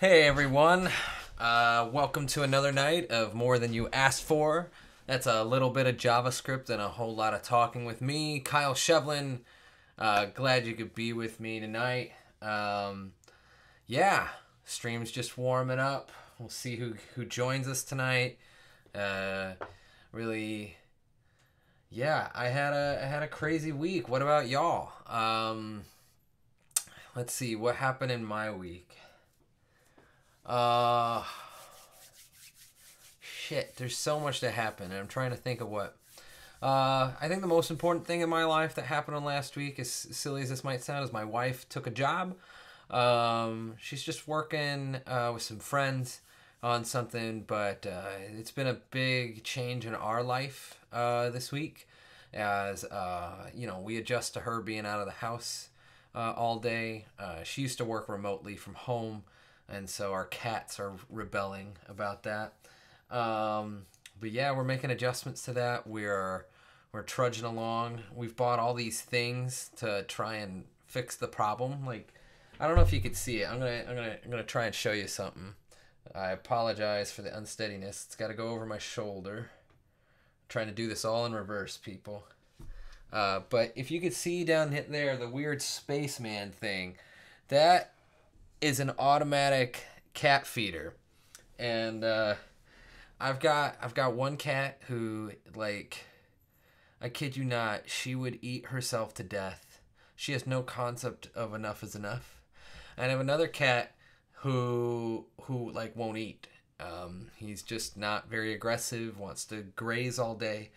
Hey everyone, uh, welcome to another night of More Than You Asked For. That's a little bit of JavaScript and a whole lot of talking with me, Kyle Shevlin. Uh, glad you could be with me tonight. Um, yeah, stream's just warming up. We'll see who who joins us tonight. Uh, really, yeah, I had a I had a crazy week. What about y'all? Um, let's see what happened in my week. Uh, shit, there's so much to happen, and I'm trying to think of what. Uh, I think the most important thing in my life that happened on last week, as silly as this might sound, is my wife took a job. Um, she's just working uh, with some friends on something, but uh, it's been a big change in our life uh, this week as uh, you know we adjust to her being out of the house uh, all day. Uh, she used to work remotely from home, and so our cats are rebelling about that. Um, but yeah, we're making adjustments to that. We're we're trudging along. We've bought all these things to try and fix the problem. Like I don't know if you could see it. I'm gonna I'm gonna I'm gonna try and show you something. I apologize for the unsteadiness. It's got to go over my shoulder. I'm trying to do this all in reverse, people. Uh, but if you could see down there the weird spaceman thing, that is an automatic cat feeder, and uh, I've got I've got one cat who like, I kid you not, she would eat herself to death. She has no concept of enough is enough. And I have another cat who who like won't eat. Um, he's just not very aggressive. Wants to graze all day,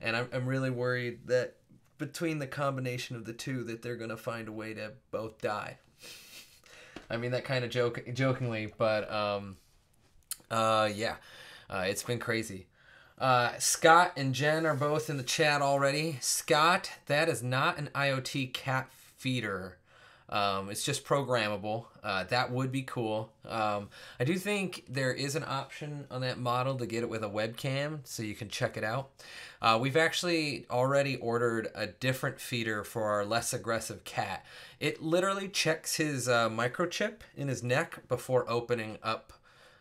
and I'm I'm really worried that between the combination of the two that they're gonna find a way to both die. I mean that kind of joke jokingly, but um, uh, yeah, uh, it's been crazy. Uh, Scott and Jen are both in the chat already. Scott, that is not an IoT cat feeder. Um, it's just programmable. Uh, that would be cool. Um, I do think there is an option on that model to get it with a webcam, so you can check it out. Uh, we've actually already ordered a different feeder for our less aggressive cat. It literally checks his uh, microchip in his neck before opening up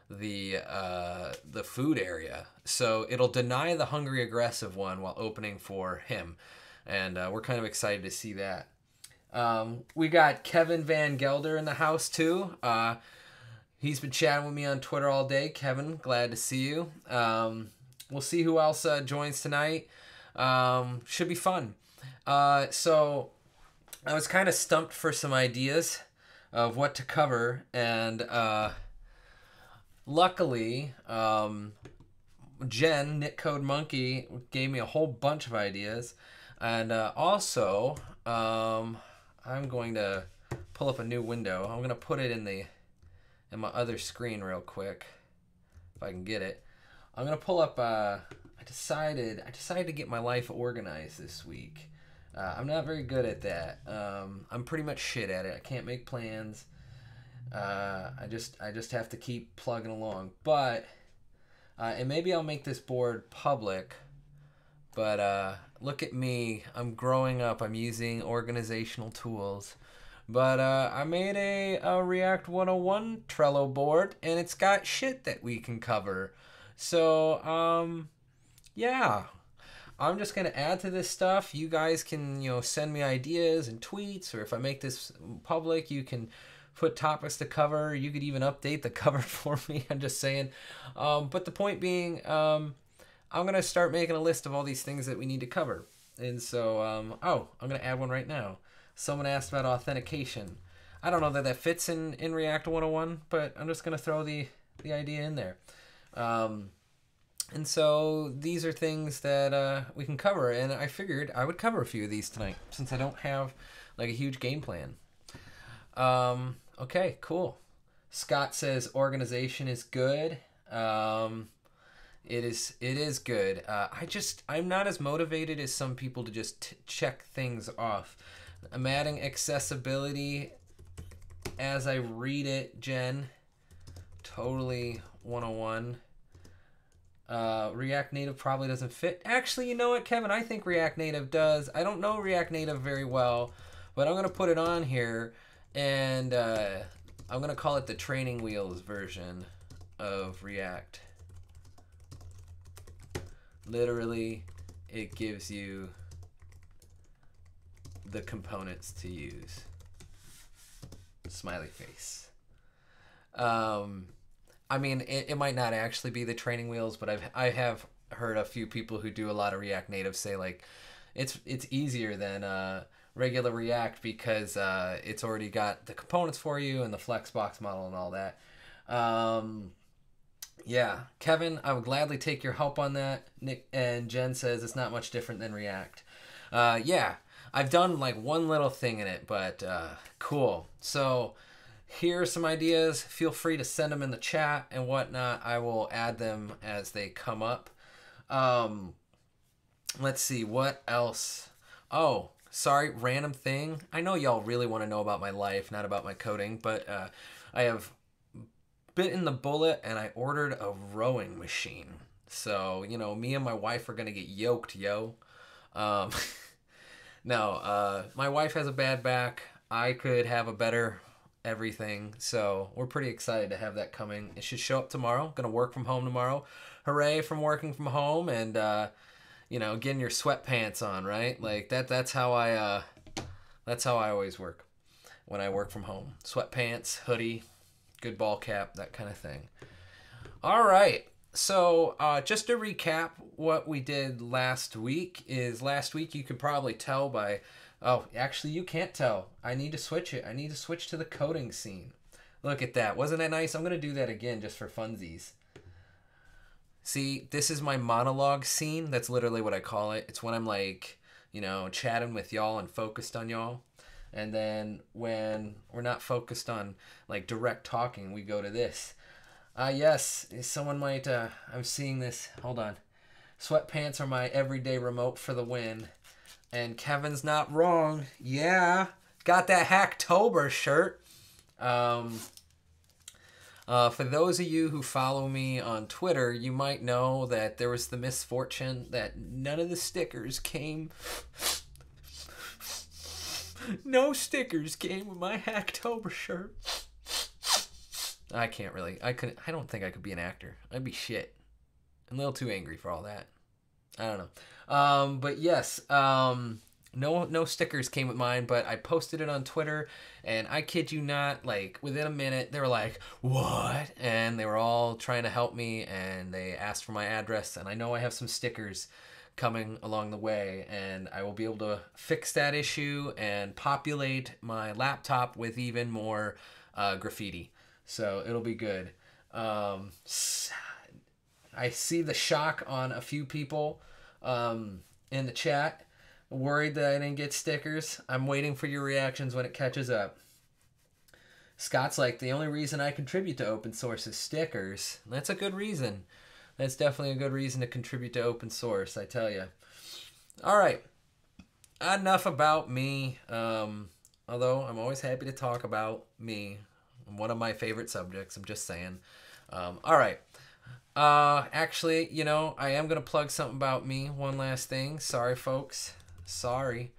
the uh, the food area, so it'll deny the hungry aggressive one while opening for him, and uh, we're kind of excited to see that. Um, we got Kevin Van Gelder in the house too. Uh, he's been chatting with me on Twitter all day. Kevin, glad to see you. Um, we'll see who else uh, joins tonight. Um, should be fun. Uh, so I was kind of stumped for some ideas of what to cover, and uh, luckily, um, Jen, Knit Code Monkey, gave me a whole bunch of ideas, and uh, also. Um, I'm going to pull up a new window. I'm going to put it in the in my other screen real quick if I can get it. I'm going to pull up uh I decided I decided to get my life organized this week. Uh, I'm not very good at that. Um, I'm pretty much shit at it. I can't make plans. Uh, I just I just have to keep plugging along. But uh, and maybe I'll make this board public. But uh, look at me. I'm growing up. I'm using organizational tools. But uh, I made a, a React 101 Trello board, and it's got shit that we can cover. So, um, yeah. I'm just to add to this stuff. You guys can, you know, send me ideas and tweets, or if I make this public, you can put topics to cover. You could even update the cover for me. I'm just saying. Um, but the point being, um, I'm gonna start making a list of all these things that we need to cover. And so, um, oh, I'm gonna add one right now. Someone asked about authentication. I don't know that that fits in in React 101, but I'm just gonna throw the the idea in there. Um, and so these are things that uh, we can cover, and I figured I would cover a few of these tonight since I don't have like a huge game plan. Um, okay, cool. Scott says organization is good. Um, it is it is good. Uh, I just I'm not as motivated as some people to just check things off. I'm adding accessibility as I read it, Jen. Totally 101. Uh, React Native probably doesn't fit. Actually, you know what, Kevin? I think React Native does. I don't know React Native very well, but I'm gonna put it on here, and uh, I'm gonna call it the training wheels version of React. Literally, it gives you the components to use. Smiley face. Um, I mean, it, it might not actually be the training wheels, but I've I have heard a few people who do a lot of React Native say like, it's it's easier than uh, regular React because uh, it's already got the components for you and the Flexbox model and all that. Um, yeah, Kevin, I would gladly take your help on that. Nick and Jen says it's not much different than React. Uh, yeah, I've done like one little thing in it, but uh, cool. So here are some ideas. Feel free to send them in the chat and whatnot. I will add them as they come up. Um, let's see what else. Oh, sorry, random thing. I know y'all really want to know about my life, not about my coding, but uh, I have bitten the bullet and I ordered a rowing machine. So, you know, me and my wife are going to get yoked, yo. Um, no, uh, my wife has a bad back. I could have a better everything. So we're pretty excited to have that coming. It should show up tomorrow. Gonna work from home tomorrow. Hooray from working from home and uh, you know, getting your sweatpants on, right? Like that that's how I uh that's how I always work when I work from home. Sweatpants, hoodie, good ball cap, that kind of thing. All right. So, uh, just to recap what we did last week is last week you could probably tell by oh, actually you can't tell. I need to switch it. I need to switch to the coding scene. Look at that. Wasn't that nice? I'm going to do that again just for funsies. See, this is my monologue scene. That's literally what I call it. It's when I'm like, you know, chatting with y'all and focused on y'all. And then when we're not focused on like direct talking, we go to this. Ah, uh, yes, someone might. Uh, I'm seeing this. Hold on. Sweatpants are my everyday remote for the win. And Kevin's not wrong. Yeah, got that Hacktober shirt. Um, uh, for those of you who follow me on Twitter, you might know that there was the misfortune that none of the stickers came. No stickers came with my Hacktober shirt. I can't really. I could. I don't think I could be an actor. I'd be shit. I'm a little too angry for all that. I don't know. Um, but yes. Um, no no stickers came with mine, but I posted it on Twitter, and I kid you not, like within a minute, they were like, "What?" and they were all trying to help me, and they asked for my address, and I know I have some stickers coming along the way, and I will be able to fix that issue and populate my laptop with even more uh, graffiti. So it'll be good. Um, I see the shock on a few people um, in the chat. Worried that I didn't get stickers. I'm waiting for your reactions when it catches up. Scott's like, the only reason I contribute to open source is stickers. That's a good reason. That's definitely a good reason to contribute to open source, I tell you. All right. Enough about me. Um, although I'm always happy to talk about me. One of my favorite subjects, I'm just saying. Um, all right. Uh, actually, you know, I am going to plug something about me. One last thing. Sorry, folks. Sorry.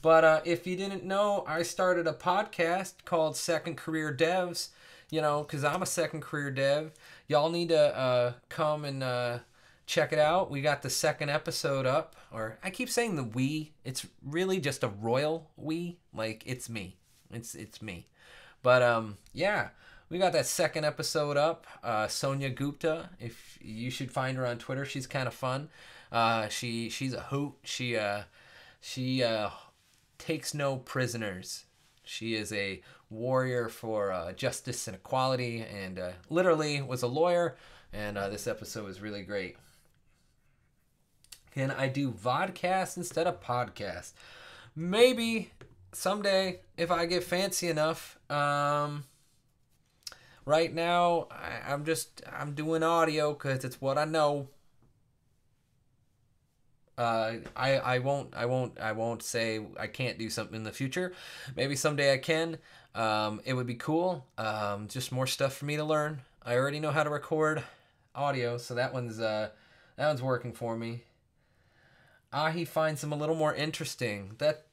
But uh, if you didn't know, I started a podcast called Second Career Devs, you know, because I'm a second career dev. Y'all need to uh, come and uh, check it out. We got the second episode up, or I keep saying the we. It's really just a royal we. Like, it's me. It's, it's me. But um, yeah, we got that second episode up. Uh, Sonia Gupta, if you should find her on Twitter, she's kind of fun. Uh, she she's a hoot. She uh, she uh, takes no prisoners. She is a warrior for uh, justice and equality, and uh, literally was a lawyer. And uh, this episode was really great. Can I do vodcast instead of podcast? Maybe someday if I get fancy enough. Um, right now, I, I'm just I'm doing audio because it's what I know. Uh, I I won't I won't I won't say I can't do something in the future. Maybe someday I can. Um, it would be cool. Um, just more stuff for me to learn. I already know how to record audio, so that one's uh, that one's working for me. Ah, he finds them a little more interesting. That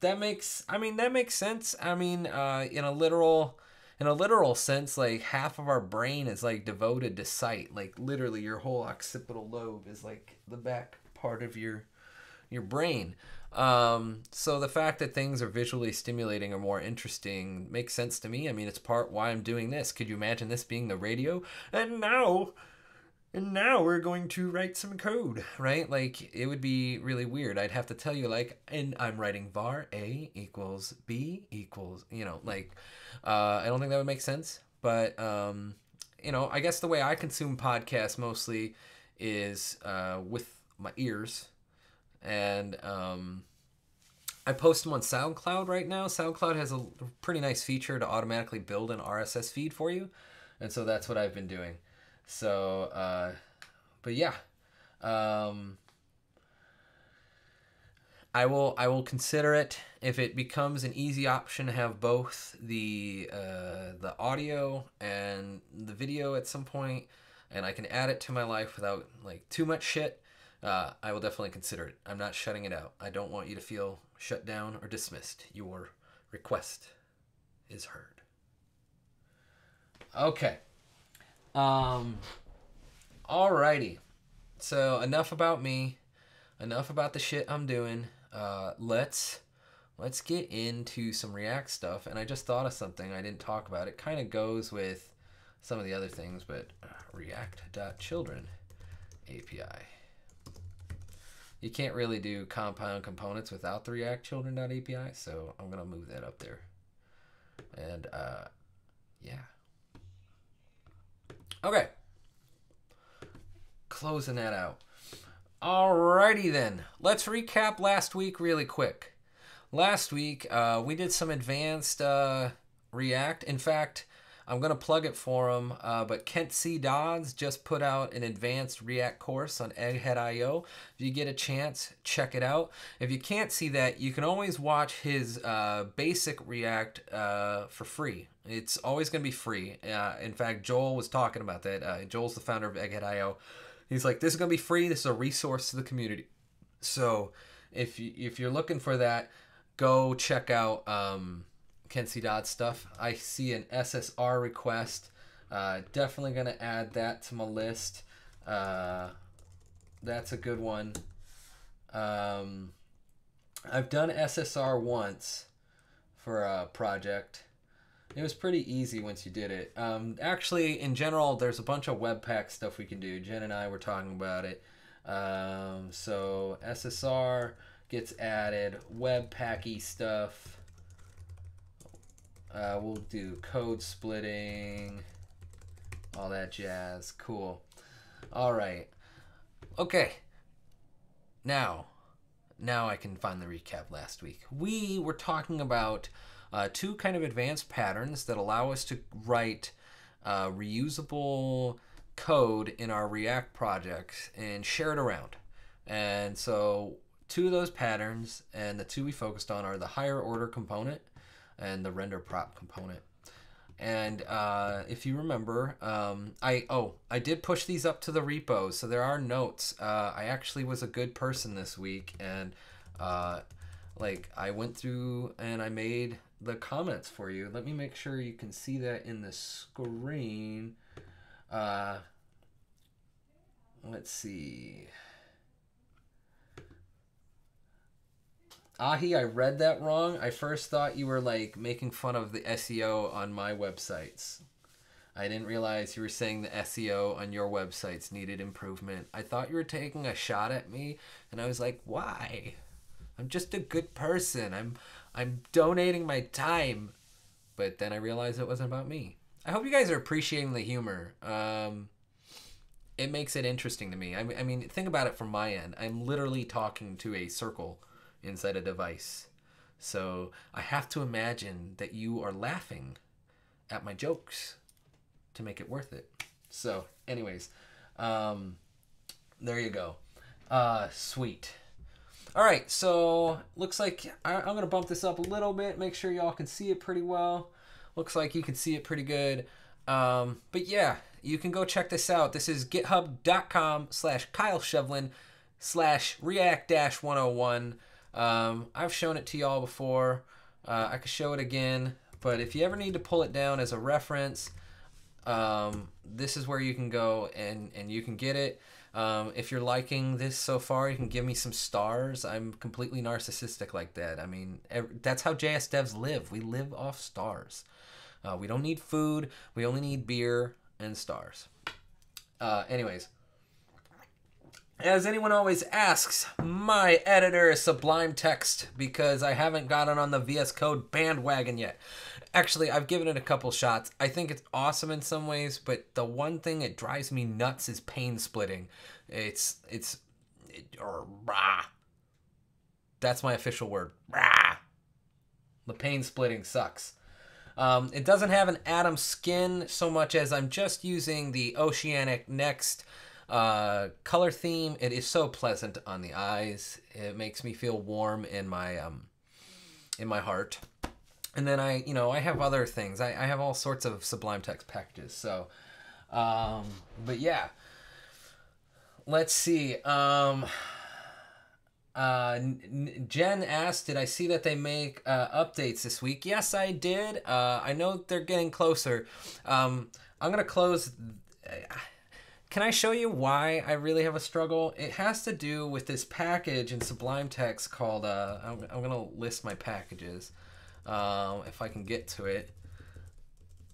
that makes I mean that makes sense. I mean, uh, in a literal in a literal sense, like half of our brain is like devoted to sight. Like literally, your whole occipital lobe is like the back part of your your brain. Um, so the fact that things are visually stimulating or more interesting makes sense to me. I mean, it's part why I'm doing this. Could you imagine this being the radio? And now, and now we're going to write some code, right? Like it would be really weird. I'd have to tell you like, and I'm writing var a equals b equals, you know, like, uh, I don't think that would make sense. But um, you know, I guess the way I consume podcasts mostly is uh, with my ears and um, I post them on SoundCloud right now. SoundCloud has a pretty nice feature to automatically build an RSS feed for you, and so that's what I've been doing. So, uh, but yeah, um, I will I will consider it if it becomes an easy option to have both the uh, the audio and the video at some point, and I can add it to my life without like too much shit uh, I will definitely consider it. I'm not shutting it out. I don't want you to feel shut down or dismissed. Your request is heard. Okay. Um. Alrighty. So enough about me. Enough about the shit I'm doing. Uh, let's let's get into some React stuff. And I just thought of something I didn't talk about. It kind of goes with some of the other things, but uh, React.children API you can't really do compound components without the React Children API, so I'm gonna move that up there. And uh, yeah. Okay. Closing that out. Alrighty then. Let's recap last week really quick. Last week, uh, we did some advanced uh, React. In fact, I'm going to plug it for him, uh, but Kent C. Dodds just put out an advanced React course on Egghead.io. If you get a chance, check it out. If you can't see that, you can always watch his uh, basic React uh, for free. It's always going to be free. Uh, in fact, Joel was talking about that. Uh, Joel's the founder of Egghead.io. He's like, this is going to be free. This is a resource to the community. So if, you, if you're looking for that, go check out... Um, Kent C. Dodds stuff. I see an SSR request. Uh, definitely going to add that to my list. Uh, that's a good one. Um, I've done SSR once for a project. It was pretty easy once you did it. Um, actually, in general, there's a bunch of Webpack stuff we can do. Jen and I were talking about it. Um, so SSR gets added, Webpacky stuff. Uh, we'll do code splitting, all that jazz. Cool. All right. Okay. Now, now I can find the recap last week. We were talking about uh, two kind of advanced patterns that allow us to write uh, reusable code in our React projects and share it around. And so, two of those patterns, and the two we focused on, are the higher order component and the render prop component. And uh, if you remember, um, I oh I did push these up to the repos, so there are notes. Uh, I actually was a good person this week, and uh, like I went through and I made the comments for you. Let me make sure you can see that in the screen. Uh, let's see. Ahi, I read that wrong. I first thought you were like making fun of the SEO on my websites. I didn't realize you were saying the SEO on your websites needed improvement. I thought you were taking a shot at me, and I was like, "Why? I'm just a good person. I'm I'm donating my time." But then I realized it wasn't about me. I hope you guys are appreciating the humor. Um, it makes it interesting to me. I, I mean, think about it from my end. I'm literally talking to a circle inside a device. So I have to imagine that you are laughing at my jokes to make it worth it. So, anyways, um, there you go. Uh, sweet. All right, so looks like I, am gonna bump this up a little bit, make sure y'all can see it pretty well. Looks like you can see it pretty good. Um, but yeah, you can go check this out. This is github.com slash Kyle Shevlin slash React dash 101. Um, I've shown it to y'all before. Uh, I could show it again. but if you ever need to pull it down as a reference, um, this is where you can go and, and you can get it. Um, if you're liking this so far, you can give me some stars. I'm completely narcissistic like that. I mean, that's how JS devs live. We live off stars. Uh, we don't need food. We only need beer and stars. Uh, anyways, as anyone always asks, my editor is Sublime Text because I haven't gotten on the VS Code bandwagon yet. Actually, I've given it a couple shots. I think it's awesome in some ways, but the one thing that drives me nuts is pane splitting. It's it's it, or rah. That's my official word. Rah. The pane splitting sucks. Um, it doesn't have an Atom skin so much as I'm just using the Oceanic Next uh, color theme. It is so pleasant on the eyes. It makes me feel warm in my um, in my heart. And then I, you know, I have other things. I, I have all sorts of Sublime Text packages. So, um, but yeah. Let's see. Um, uh, Jen asked, "Did I see that they make uh, updates this week?" Yes, I did. Uh, I know they're getting closer. Um, I'm gonna close. Can I show you why I really have a struggle? It has to do with this package in Sublime Text called. Uh, I'm, I'm gonna list my packages, um, if I can get to it.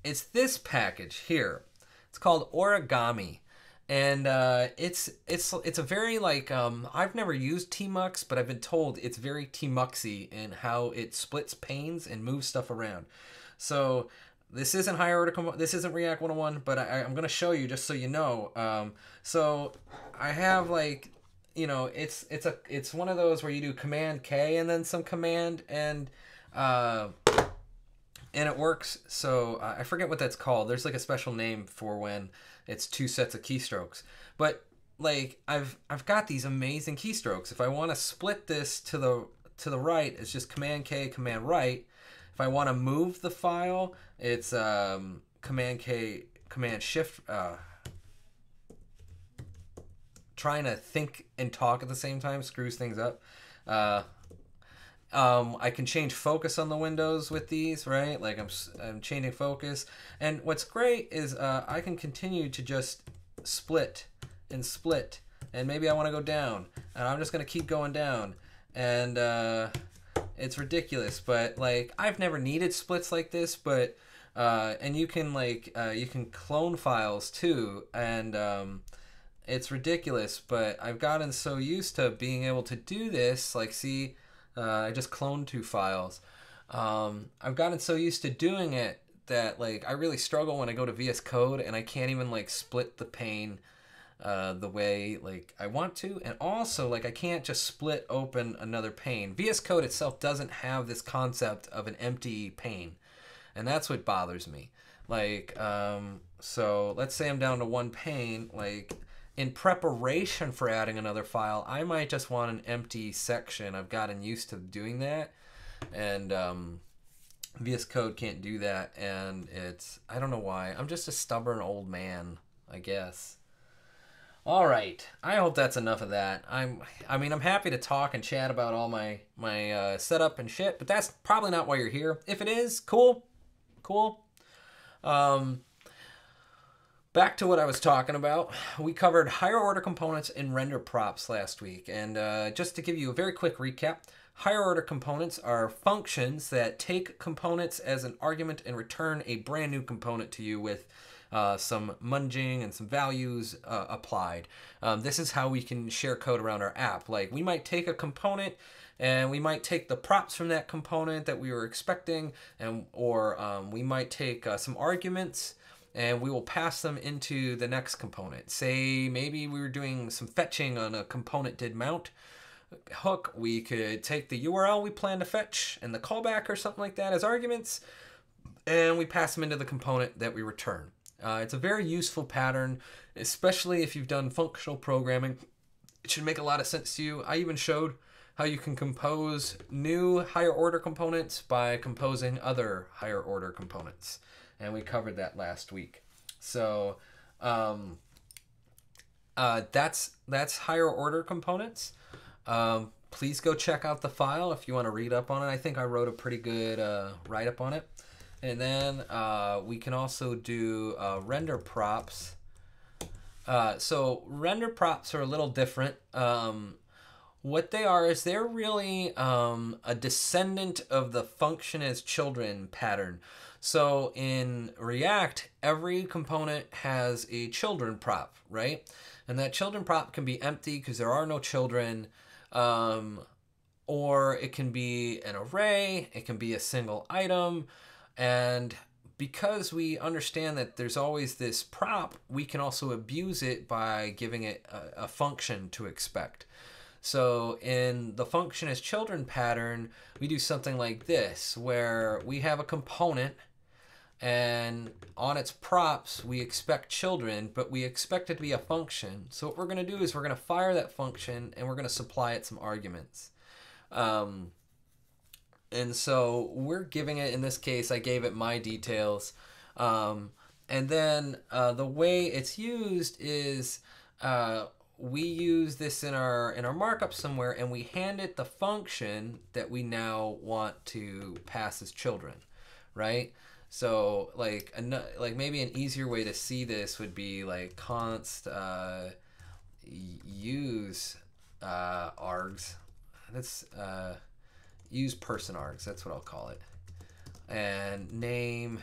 It's this package here. It's called Origami and uh, it's it's it's a very like um, I've never used Tmux, but I've been told it's very Tmuxy in how it splits panes and moves stuff around. So this isn't order. This isn't React 101, but I, am gonna show you just so you know. Um, so I have like you know it's it's a it's one of those where you do Command K and then some Command and. Uh, and it works. So uh, I forget what that's called. There's like a special name for when it's two sets of keystrokes. But like I've I've got these amazing keystrokes. If I want to split this to the to the right, it's just Command K, Command right. If I want to move the file, it's um, Command K, Command Shift. Uh, trying to think and talk at the same time screws things up. Uh, um, I can change focus on the windows with these, right? Like I'm, I'm changing focus. And what's great is uh, I can continue to just split and split. And maybe I want to go down. And I'm just going to keep going down. And uh, it's ridiculous. But like I've never needed splits like this. But uh, and you can like uh, you can clone files too. And um, it's ridiculous. But I've gotten so used to being able to do this. Like see uh, I just cloned two files. Um, I've gotten so used to doing it that like I really struggle when I go to VS Code and I can't even like split the pane uh, the way like I want to, and also like I can't just split open another pane. VS Code itself doesn't have this concept of an empty pane, and that's what bothers me. Like, um, so let's say I'm down to one pane, like in preparation for adding another file, I might just want an empty section. I've gotten used to doing that, and um, VS Code can't do that, and it's I don't know why. I'm just a stubborn old man, I guess. All right, I hope that's enough of that. I'm, I mean, I'm happy to talk and chat about all my my uh, setup and shit, but that's probably not why you're here. If it is, cool, cool. Um, back to what I was talking about, we covered higher order components and render props last week. And uh, just to give you a very quick recap, higher order components are functions that take components as an argument and return a brand new component to you with uh, some munging and some values uh, applied. Um, this is how we can share code around our app. Like we might take a component and we might take the props from that component that we were expecting and or um, we might take uh, some arguments and we will pass them into the next component. Say maybe we were doing some fetching on a component did mount hook, we could take the URL we plan to fetch and the callback or something like that as arguments, and we pass them into the component that we return. Uh, it's a very useful pattern, especially if you've done functional programming. It should make a lot of sense to you. I even showed how you can compose new higher order components by composing other higher order components and we covered that last week. So um, uh, that's that's higher order components. Um, please go check out the file if you want to read up on it. I think I wrote a pretty good uh, write up on it. And then uh, we can also do uh, render props. Uh, so render props are a little different. Um, what they are is they're really um, a descendant of the function as children pattern. So in React, every component has a children prop, right? And that children prop can be empty because there are no children. Um, or it can be an array, it can be a single item. And because we understand that there's always this prop, we can also abuse it by giving it a, a function to expect. So in the function as children pattern, we do something like this, where we have a component and on its props we expect children but we expect it to be a function so what we're going to do is we're going to fire that function and we're going to supply it some arguments um, and so we're giving it in this case i gave it my details um, and then uh, the way it's used is uh, we use this in our in our markup somewhere and we hand it the function that we now want to pass as children right so like a, like maybe an easier way to see this would be like const uh, use uh, args. That's uh, use person args. That's what I'll call it. And name,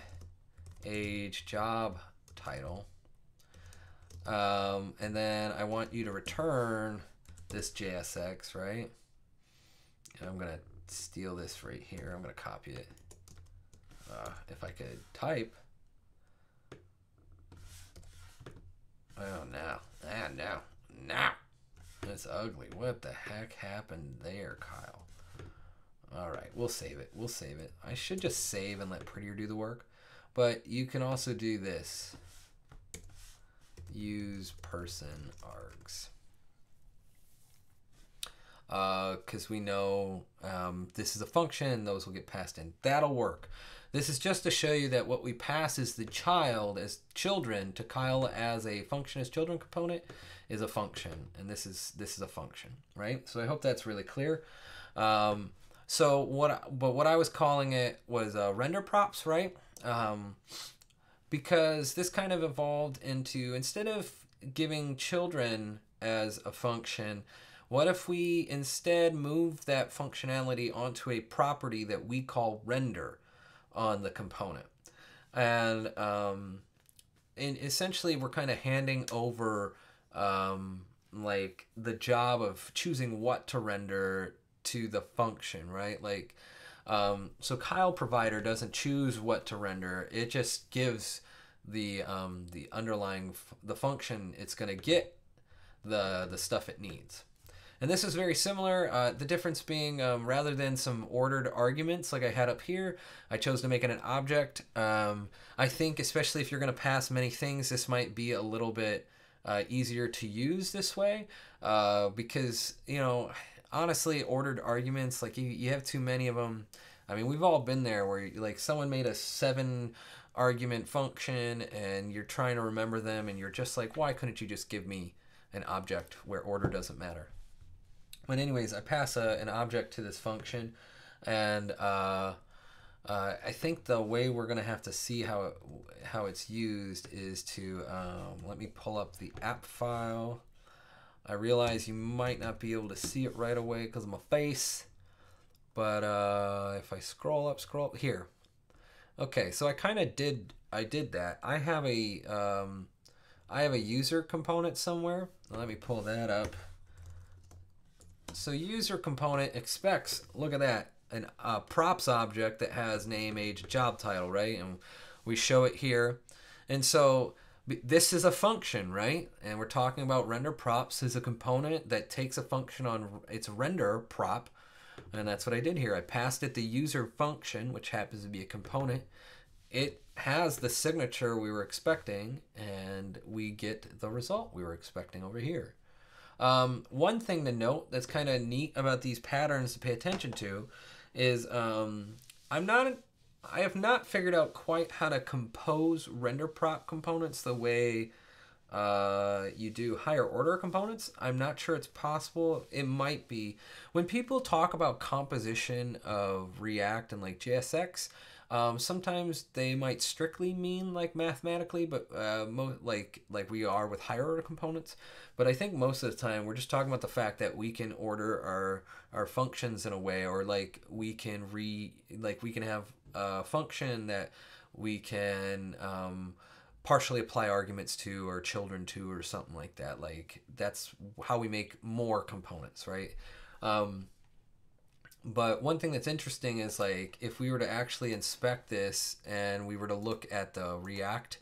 age, job, title. Um, and then I want you to return this JSX, right? And I'm gonna steal this right here. I'm gonna copy it uh, if I could type. Oh, now. Ah, now. Now. That's ugly. What the heck happened there, Kyle? All right, we'll save it. We'll save it. I should just save and let Prettier do the work. But you can also do this. Use person args because uh, we know um, this is a function, those will get passed in. That'll work. This is just to show you that what we pass is the child as children to Kyle as a function as children component is a function, and this is this is a function, right? So I hope that's really clear. Um, so what, but what I was calling it was uh, render props, right? Um, because this kind of evolved into instead of giving children as a function, what if we instead move that functionality onto a property that we call render? on the component. And, um, and essentially, we're kind of handing over um, like the job of choosing what to render to the function, right? Like, um, so Kyle provider doesn't choose what to render; it just gives the um, the underlying the function it's going to get the the stuff it needs. And this is very similar. Uh, the difference being um, rather than some ordered arguments like I had up here, I chose to make it an object. Um, I think especially if you're going to pass many things, this might be a little bit uh, easier to use this way uh, because, you know, honestly, ordered arguments, like you, you have too many of them. I mean, we've all been there where like someone made a seven argument function and you're trying to remember them and you're just like, why couldn't you just give me an object where order doesn't matter? But anyways, I pass a, an object to this function, and uh, uh, I think the way we're gonna have to see how it, how it's used is to um, let me pull up the app file. I realize you might not be able to see it right away because of my face, but uh, if I scroll up, scroll up here. Okay, so I kind of did I did that. I have a um, I have a user component somewhere. Let me pull that up. So user component expects, look at that, an props object that has name, age, job title, right? And we show it here. And so this is a function, right? And we're talking about render props as a component that takes a function on its render prop. And that's what I did here. I passed it the user function, which happens to be a component. It has the signature we were expecting, and we get the result we were expecting over here. Um, one thing to note that's kind of neat about these patterns to pay attention to is um, I'm not I have not figured out quite how to compose render prop components the way uh, you do higher order components. I'm not sure it's possible. It might be. When people talk about composition of React and like JSX, Um, sometimes they might strictly mean like mathematically, but uh, mo- like like we are with higher order components. But I think most of the time we're just talking about the fact that we can order our our functions in a way, or like we can re like we can have a function that we can um, partially apply arguments to or children to or something like that. Like that's how we make more components, right? Um, but one thing that's interesting is like if we were to actually inspect this and we were to look at the React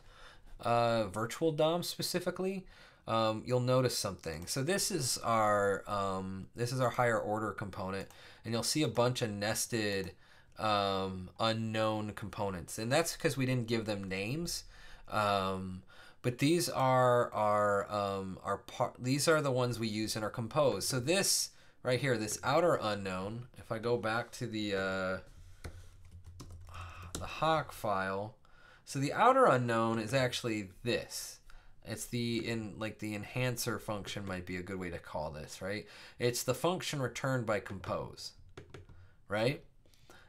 uh, virtual DOM specifically, um, you'll notice something. So this is our um, this is our higher order component, and you'll see a bunch of nested um, unknown components, and that's because we didn't give them names. Um, but these are our um, our part. These are the ones we use in our compose. So this right here, this outer unknown. If I go back to the uh, the HOC file, so the outer unknown is actually this. It's the in like the enhancer function might be a good way to call this, right? It's the function returned by compose, right?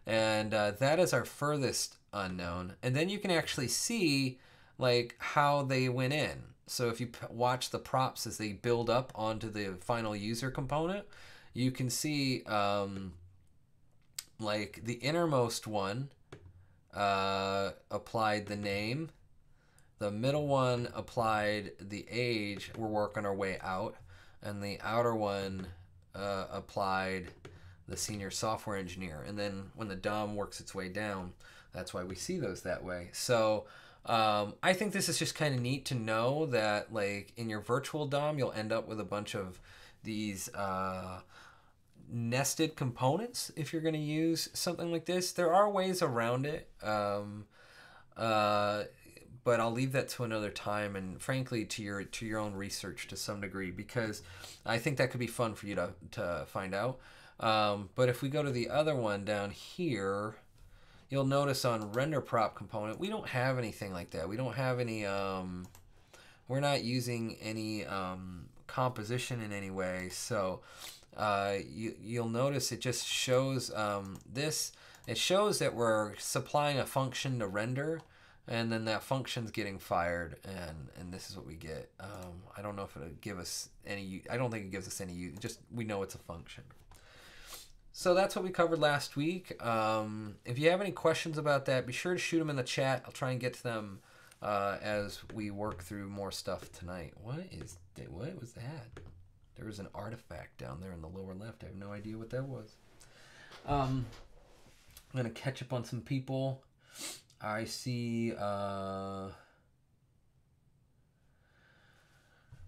And uh, that is our furthest unknown. And then you can actually see like how they went in. So if you watch the props as they build up onto the final user component, you can see um, like the innermost one uh, applied the name. The middle one applied the age. We're working our way out. And the outer one uh, applied the senior software engineer. And then when the DOM works its way down, that's why we see those that way. So um, I think this is just kind of neat to know that, like, in your virtual DOM, you'll end up with a bunch of these uh, nested components if you're going to use something like this. There are ways around it. Um, uh, but I'll leave that to another time and frankly to your to your own research to some degree because I think that could be fun for you to, to find out. Um, but if we go to the other one down here, you'll notice on render prop component, we don't have anything like that. We don't have any, um, we're not using any um, composition in any way. So uh, you, you'll notice it just shows um, this, it shows that we're supplying a function to render and then that function's getting fired and and this is what we get um, i don't know if it'll give us any i don't think it gives us any just we know it's a function so that's what we covered last week. Um, if you have any questions about that, be sure to shoot them in the chat. I'll try and get to them uh, as we work through more stuff tonight. What is what was that? There was an artifact down there in the lower left. I have no idea what that was. Um, I'm gonna catch up on some people. I see. Uh,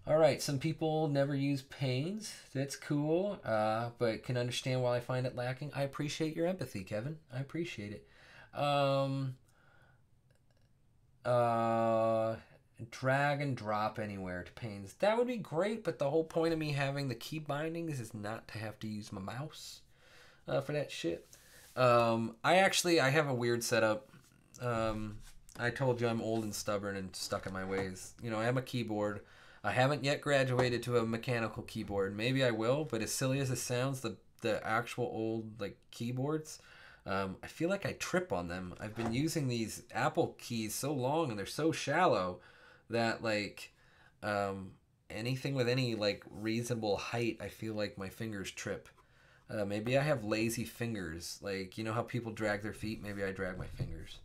All right, some people never use panes. That's cool, uh, but can understand why I find it lacking. I appreciate your empathy, Kevin. I appreciate it. Um, uh, drag and drop anywhere to panes. That would be great, but the whole point of me having the key bindings is not to have to use my mouse uh, for that shit. Um, I actually I have a weird setup. Um, I told you I'm old and stubborn and stuck in my ways. You know, I have a keyboard. I haven't yet graduated to a mechanical keyboard. Maybe I will, but as silly as it sounds, the the actual old like keyboards, um, I feel like I trip on them. I've been using these Apple keys so long and they're so shallow that like um, anything with any like reasonable height, I feel like my fingers trip. Uh, maybe I have lazy fingers. Like you know how people drag their feet. Maybe I drag my fingers.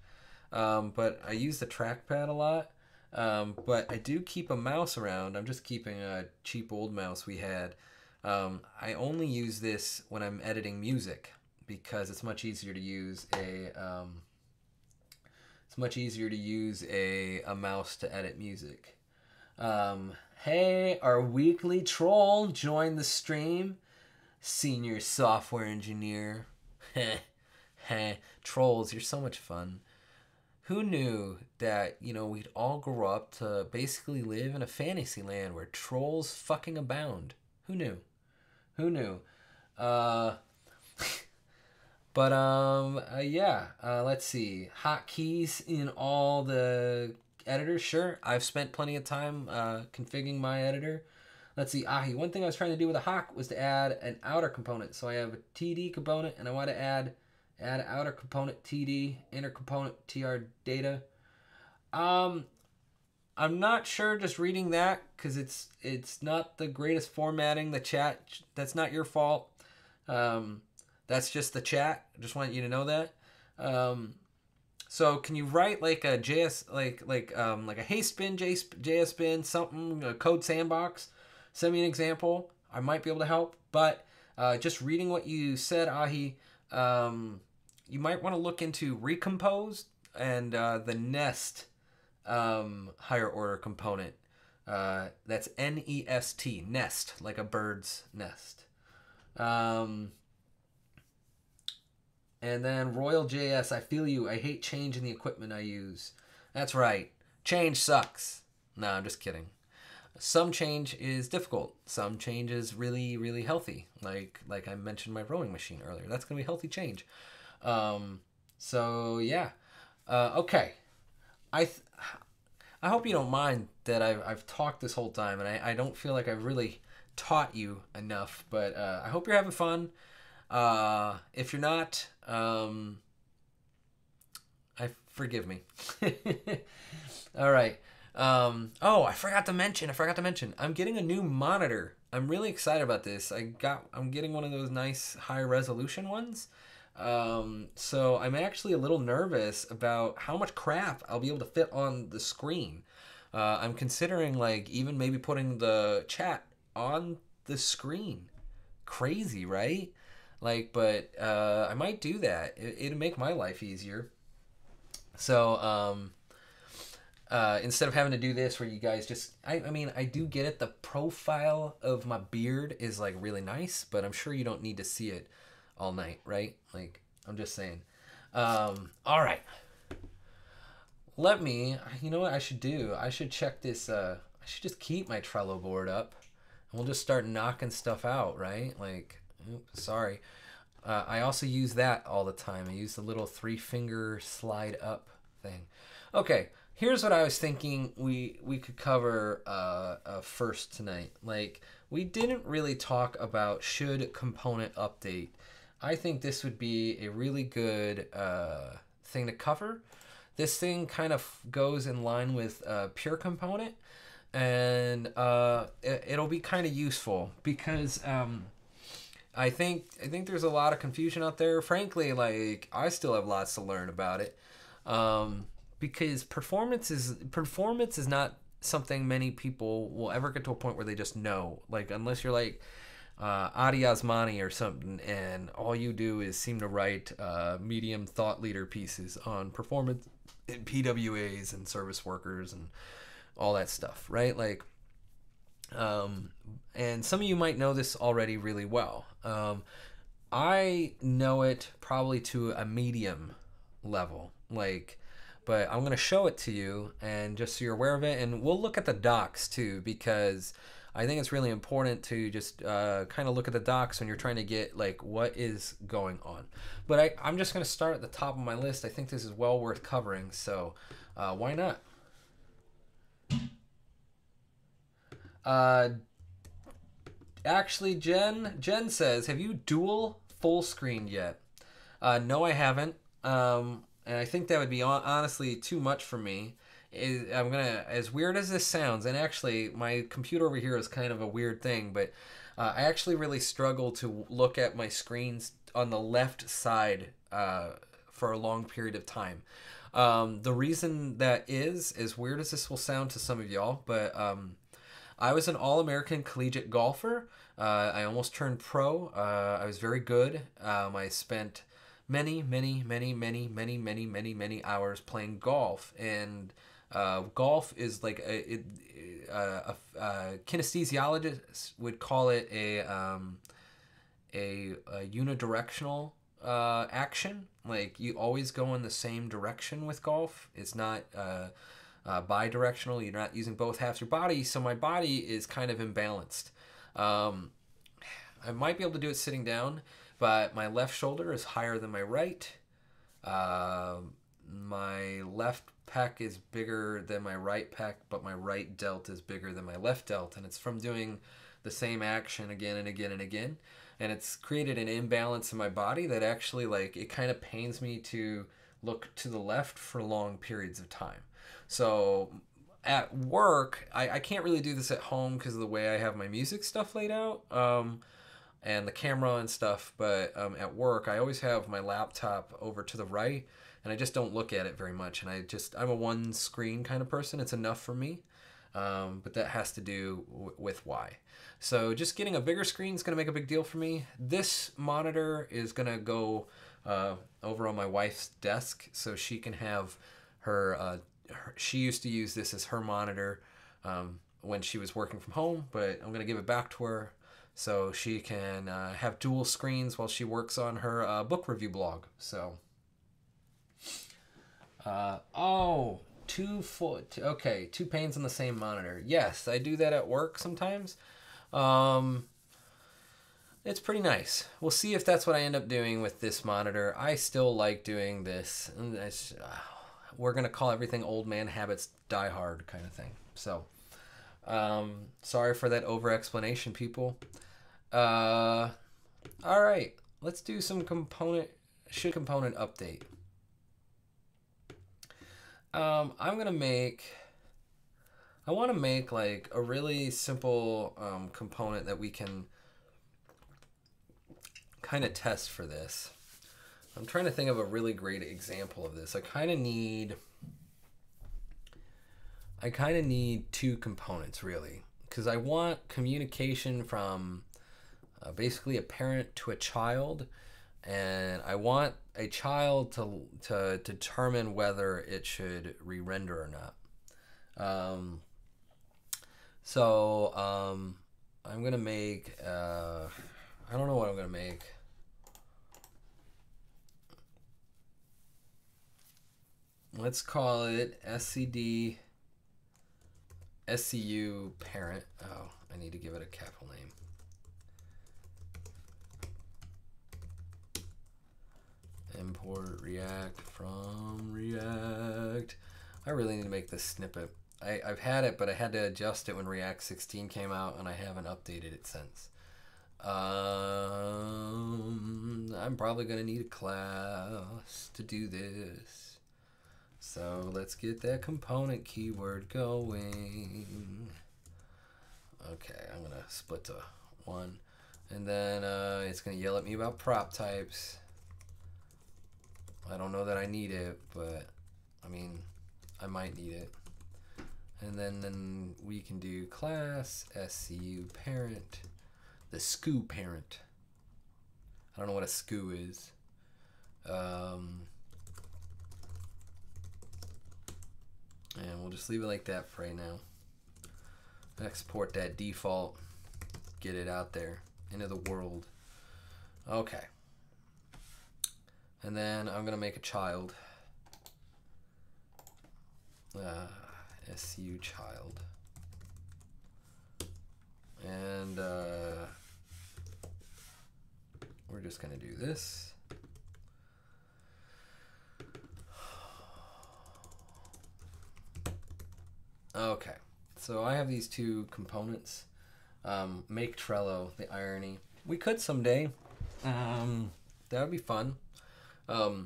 Um, but I use the trackpad a lot um, but I do keep a mouse around. I'm just keeping a cheap old mouse we had. Um, I only use this when I'm editing music because it's much easier to use a um, it's much easier to use a, a mouse to edit music. Um, hey, our weekly troll joined the stream. Senior software engineer. Heh. Trolls, you're so much fun who knew that you know we'd all grow up to basically live in a fantasy land where trolls fucking abound who knew who knew uh but um uh, yeah uh, let's see hotkeys in all the editors sure i've spent plenty of time uh, configuring my editor let's see ahi one thing i was trying to do with a HOC was to add an outer component so i have a td component and i want to add Add outer component TD, inner component TR data. Um, I'm not sure just reading that because it's it's not the greatest formatting. The chat that's not your fault. Um, that's just the chat. Just want you to know that. Um, so can you write like a JS like like um like a hey spin JS, JS bin something a code sandbox? Send me an example. I might be able to help. But uh, just reading what you said, Ahi, um, you might want to look into recompose and uh, the nest um, higher order component. Uh, that's N E S T, nest, like a bird's nest. Um, and then Royal JS, I feel you. I hate change in the equipment I use. That's right. Change sucks. No, I'm just kidding. Some change is difficult. Some change is really, really healthy. Like like I mentioned my rowing machine earlier. That's gonna be healthy change. Um, so yeah. Uh, okay. I th- I hope you don't mind that I've, I've talked this whole time and I, I don't feel like I've really taught you enough, but uh, I hope you're having fun. Uh, if you're not, um, I forgive me. All right. Um, oh, I forgot to mention. I forgot to mention. I'm getting a new monitor. I'm really excited about this. I got. I'm getting one of those nice high resolution ones. Um, so I'm actually a little nervous about how much crap I'll be able to fit on the screen. Uh, I'm considering like even maybe putting the chat on the screen. Crazy, right? Like, but uh, I might do that. It, it'd make my life easier. So, um, uh, instead of having to do this where you guys just I, I mean i do get it. The profile of my beard is like really nice but i'm sure you don't need to see it all night right? Like i'm just saying. Um, all right. Let me you know what i should do? I should check this uh, i should just keep my trello board up and we'll just start knocking stuff out right? Like oops, sorry uh, i also use that all the time i use the little three finger slide up thing okay here's what I was thinking we we could cover uh, uh, first tonight. Like we didn't really talk about should component update. I think this would be a really good uh, thing to cover. This thing kind of goes in line with uh, pure component, and uh, it, will be kind of useful because um, I think I think there's a lot of confusion out there. Frankly, like I still have lots to learn about it. Um, because performance is performance is not something many people will ever get to a point where they just know. Like unless you're like uh, Addy Osmani or something, and all you do is seem to write uh, medium thought leader pieces on performance in PWAs and service workers and all that stuff, right? Like, um, and some of you might know this already really well. Um, I know it probably to a medium level, like but I'm going to show it to you and just so you're aware of it. And we'll look at the docs too, because I think it's really important to just uh, kind of look at the docs when you're trying to get like what is going on. But I, I'm just going to start at the top of my list. I think this is well worth covering, so uh, why not? Uh, actually, Jen, Jen says, have you dual full screened yet? Uh, no, I haven't. Um, and I think that would be honestly too much for me. I'm gonna, as weird as this sounds, and actually my computer over here is kind of a weird thing, but uh, I actually really struggle to look at my screens on the left side uh, for a long period of time. Um, the reason that is, as weird as this will sound to some of y'all, but um, I was an All American collegiate golfer. Uh, I almost turned pro. Uh, I was very good. Um, I spent many, many, many, many, many, many, many, many hours playing golf. And uh, golf is like a, it, uh, a, a, kinesthesiologist would call it a um, a, a, unidirectional uh, action. Like you always go in the same direction with golf. It's not uh, bi-directional. You're not using both halves of your body. So my body is kind of imbalanced. Um, I might be able to do it sitting down but my left shoulder is higher than my right. Uh, my left pec is bigger than my right pec, but my right delt is bigger than my left delt, and it's from doing the same action again and again and again. and it's created an imbalance in my body that actually like it kind of pains me to look to the left for long periods of time. So at work, I, I can't really do this at home because of the way I have my music stuff laid out. Um, and the camera and stuff. But um, at work, I always have my laptop over to the right, and I just don't look at it very much. And I just I'm a one screen kind of person. It's enough for me. Um, but that has to do with why. So just getting a bigger screen is going to make a big deal for me. This monitor is going to go uh, over on my wife's desk so she can have her, uh, she used to use this as her monitor um, when she was working from home, but I'm going to give it back to her so she can uh, have dual screens while she works on her uh, book review blog. So, uh, oh, two foot. Okay, two panes on the same monitor. Yes, I do that at work sometimes. Um, it's pretty nice. We'll see if that's what I end up doing with this monitor. I still like doing this. We're gonna call everything old man habits die hard kind of thing. So, um, sorry for that over explanation, people. Uh, all right, let's do some component should component update. Um, I'm gonna make. I want to make like a really simple um, component that we can kind of test for this. I'm trying to think of a really great example of this. I kind of need. I kind of need two components really because I want communication from uh, basically a parent to a child, and I want a child to to determine whether it should re-render or not. Um, so um, I'm gonna make. Uh, I don't know what I'm gonna make. Let's call it SCD SCU parent. Oh, I need to give it a capital name. import React from React. I really need to make this snippet. I, I've had it, but I had to adjust it when React 16 came out, and I haven't updated it since. Um, I'm probably going to need a class to do this. So let's get that component keyword going. Okay, I'm to split to one. And then uh, it's to yell at me about prop types. I don't know that I need it, but I mean, I might need it. And then, then we can do class SCU parent, the SCU parent. I don't know what a SCU is. Um, and we'll just leave it like that for right now. Export that default, get it out there into the world. Okay. And then I'm going to make a child. Uh, SU child. And uh, we're just going to do this. Okay, so I have these two components. Um, make Trello, the irony. We could someday. Um, that would be fun. Um,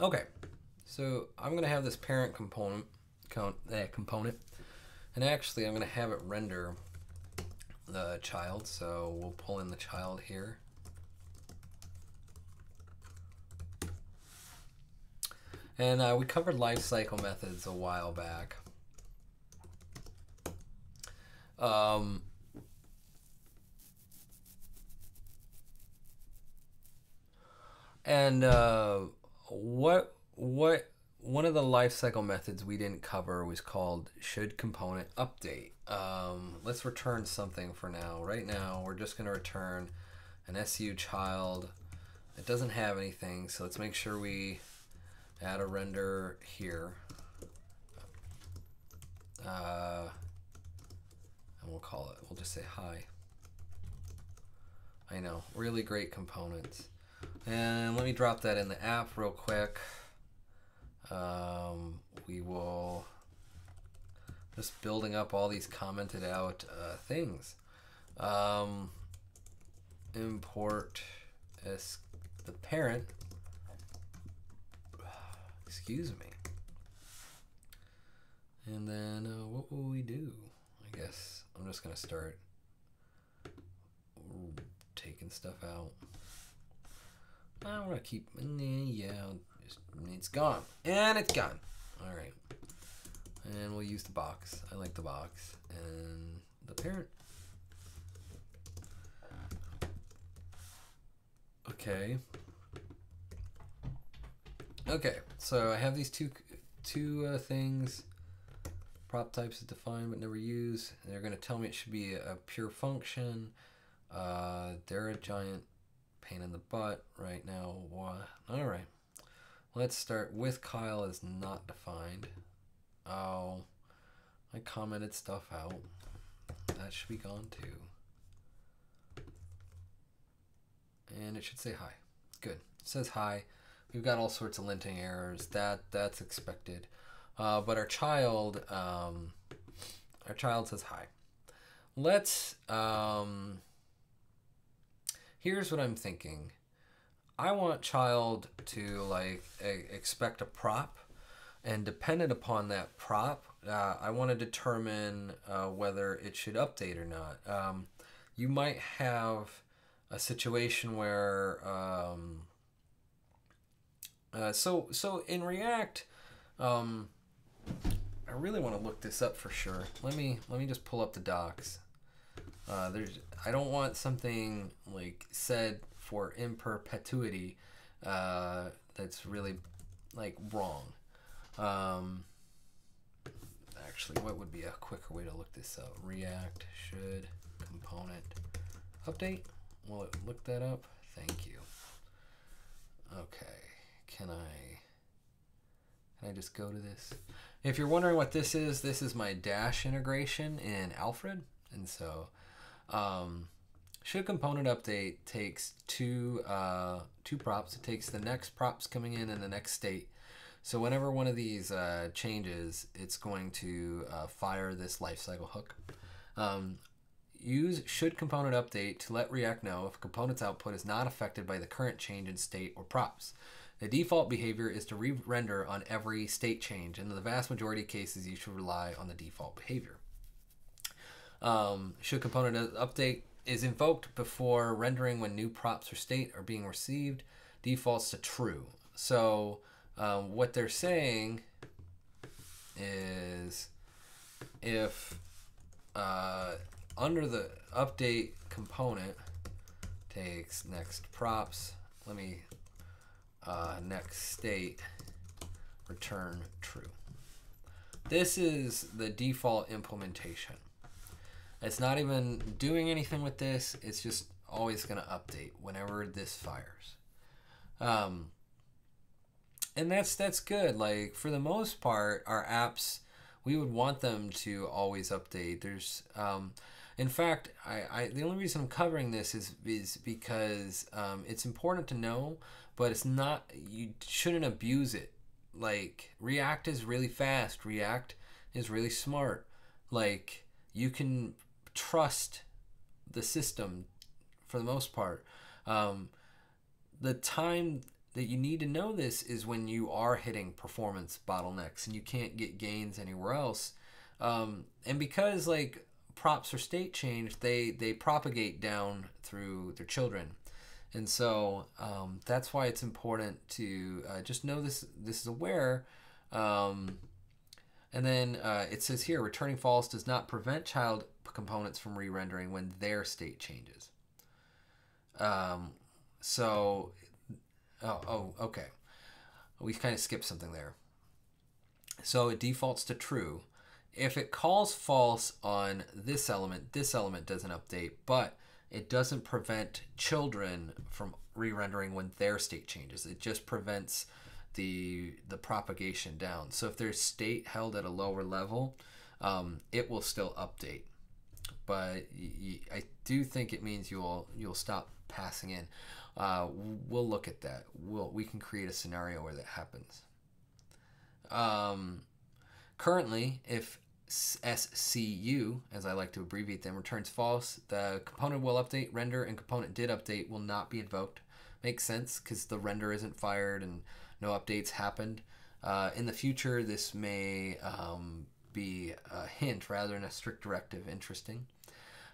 okay, so I'm gonna have this parent component, count uh, component, and actually I'm gonna have it render the child. So we'll pull in the child here. And uh, we covered lifecycle methods a while back. Um, And uh, what what one of the lifecycle methods we didn't cover was called should component update. Um, let's return something for now. Right now, we're just going to return an SU child. It doesn't have anything, so let's make sure we add a render here. Uh, and we'll call it, we'll just say hi. I know, really great components. And let me drop that in the app real quick. Um, we will just building up all these commented out uh, things. Um, import as the parent. Excuse me. And then uh, what will we do? I guess I'm just gonna start taking stuff out. I want to keep. Yeah, it's gone, and it's gone. All right, and we'll use the box. I like the box and the parent. Okay. Okay, so I have these two two uh, things. Prop types is defined but never used. They're going to tell me it should be a, pure function. Uh, they're a giant pain in the butt right now. All right. Let's start with Kyle is not defined. Oh, I commented stuff out. That should be gone too. And it should say hi. Good. It says hi. We've got all sorts of linting errors. That that's expected. Uh, but our child, um, our child says hi. Let's um, here's what I'm thinking. I want child to like a- expect a prop, and dependent upon that prop, uh, I want to determine uh, whether it should update or not. Um, you might have a situation where um, uh, so so in React, um, I really want to look this up for sure. Let me let me just pull up the docs. Uh, there's I don't want something like said for in perpetuity uh, that's really like wrong. Um, actually, what would be a quicker way to look this up? React should component update. Will it look that up? Thank you. Okay, can I can I just go to this? If you're wondering what this is, this is my Dash integration in Alfred, and so um, should component update takes two uh, two props. It takes the next props coming in and the next state. So whenever one of these uh, changes, it's going to uh, fire this lifecycle hook. Um, use should component update to let React know if a component's output is not affected by the current change in state or props. The default behavior is to re-render on every state change, and in the vast majority of cases, you should rely on the default behavior. Um, should component update is invoked before rendering when new props or state are being received, defaults to true. So um, what they're saying is if uh, under the update component takes next props, let me uh, next state return true. This is the default implementation. It's not even doing anything with this. It's just always going to update whenever this fires. Um, and that's that's good. Like for the most part, our apps we would want them to always update. There's um, in fact, I, I the only reason I'm covering this is is because um, it's important to know, but it's not you shouldn't abuse it. Like React is really fast. React is really smart. Like you can trust the system for the most part. Um, the time that you need to know this is when you are hitting performance bottlenecks and you can't get gains anywhere else. Um, and because like props or state change, they they propagate down through their children, and so um, that's why it's important to uh, just know this. This is aware. Um, and then uh, it says here, returning false does not prevent child components from re-rendering when their state changes. Um, so, oh, oh, okay. We kind of skipped something there. So it defaults to true. If it calls false on this element, this element doesn't update, but it doesn't prevent children from re-rendering when their state changes. It just prevents the the propagation down. So if there's state held at a lower level, um, it will still update but I do think it means you'll you'll stop passing in. Uh, we'll look at that. We'll we can create a scenario where that happens. Um, currently, if SCU, as I like to abbreviate them, returns false. The component will update, render, and component did update will not be invoked. Makes sense because the render isn't fired and no updates happened. Uh, in the future, this may um, be a hint rather than a strict directive. Interesting.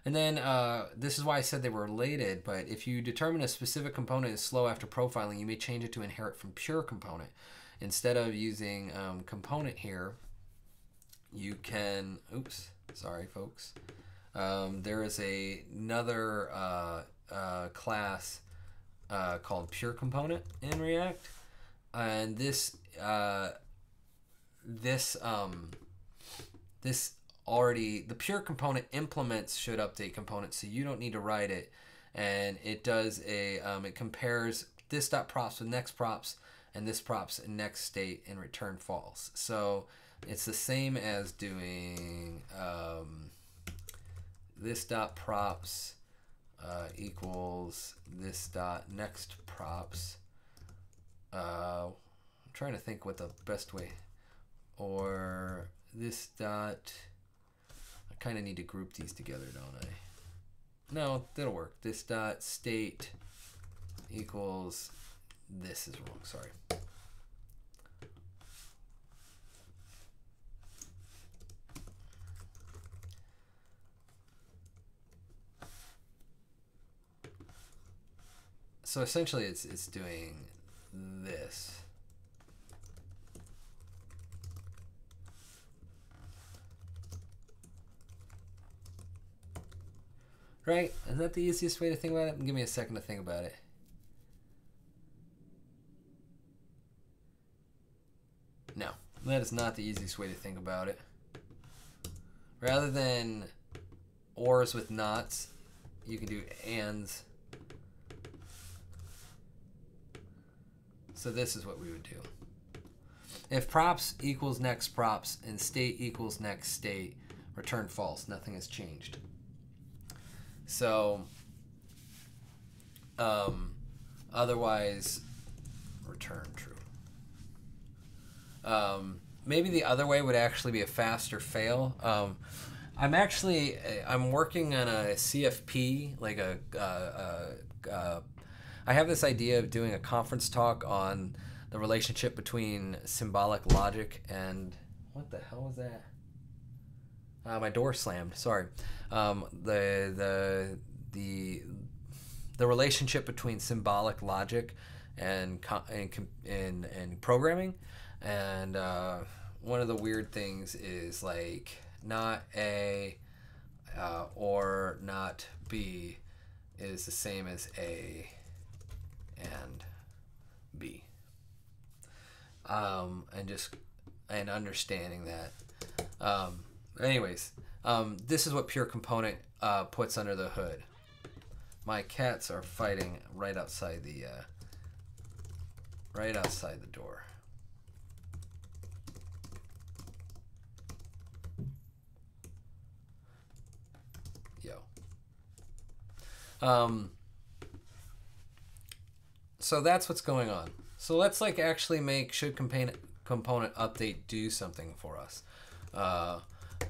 And then uh, this is why I said they were related, but if you determine a specific component is slow after profiling, you may change it to inherit from pure component. Instead of using um, component here, you can, oops, sorry folks. Um, there is a, another uh, uh, class uh, called pure component in React. And this, uh, this, um, this already the pure component implements should update component so you don't need to write it and it does a um, it compares this dot props with next props and this props next state and return false so it's the same as doing um, this dot props uh, equals this dot next props uh, I'm trying to think what the best way or this dot I kind of need to group these together, don't I? No, that'll work. This dot state equals this is wrong, sorry. So essentially it's it's doing this. Right? Isn't that the easiest way to think about it? Give me a second to think about it. No, that is not the easiest way to think about it. Rather than ors with nots, you can do ands. So this is what we would do. If props equals next props and state equals next state, return false. Nothing has changed. So, um, otherwise, return true. Um, maybe the other way would actually be a faster fail. Um, I'm actually I'm working on a CFP, like a, uh, uh, uh, I have this idea of doing a conference talk on the relationship between symbolic logic and what the hell was that? Uh, my door slammed. Sorry. Um, the the the the relationship between symbolic logic and and and, and programming, and uh, one of the weird things is like not A uh, or not B is the same as A and B. Um, and just and understanding that. Um, Anyways, um, this is what Pure Component uh, puts under the hood. My cats are fighting right outside the uh, right outside the door. Yo. Um, so that's what's going on. So let's like actually make should component component update do something for us. Uh,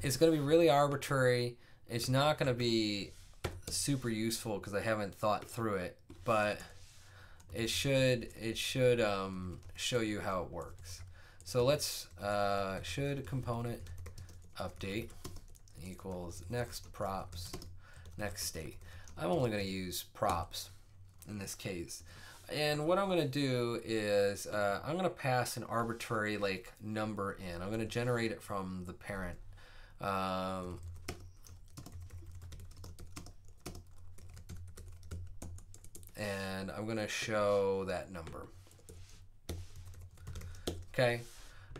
it's going to be really arbitrary. It's not going to be super useful because I haven't thought through it, but it should it should um, show you how it works. So let's uh, should component update equals next props next state. I'm only going to use props in this case. And what I'm going to do is uh, I'm going to pass an arbitrary like number in. I'm going to generate it from the parent um, and I'm going to show that number. Okay,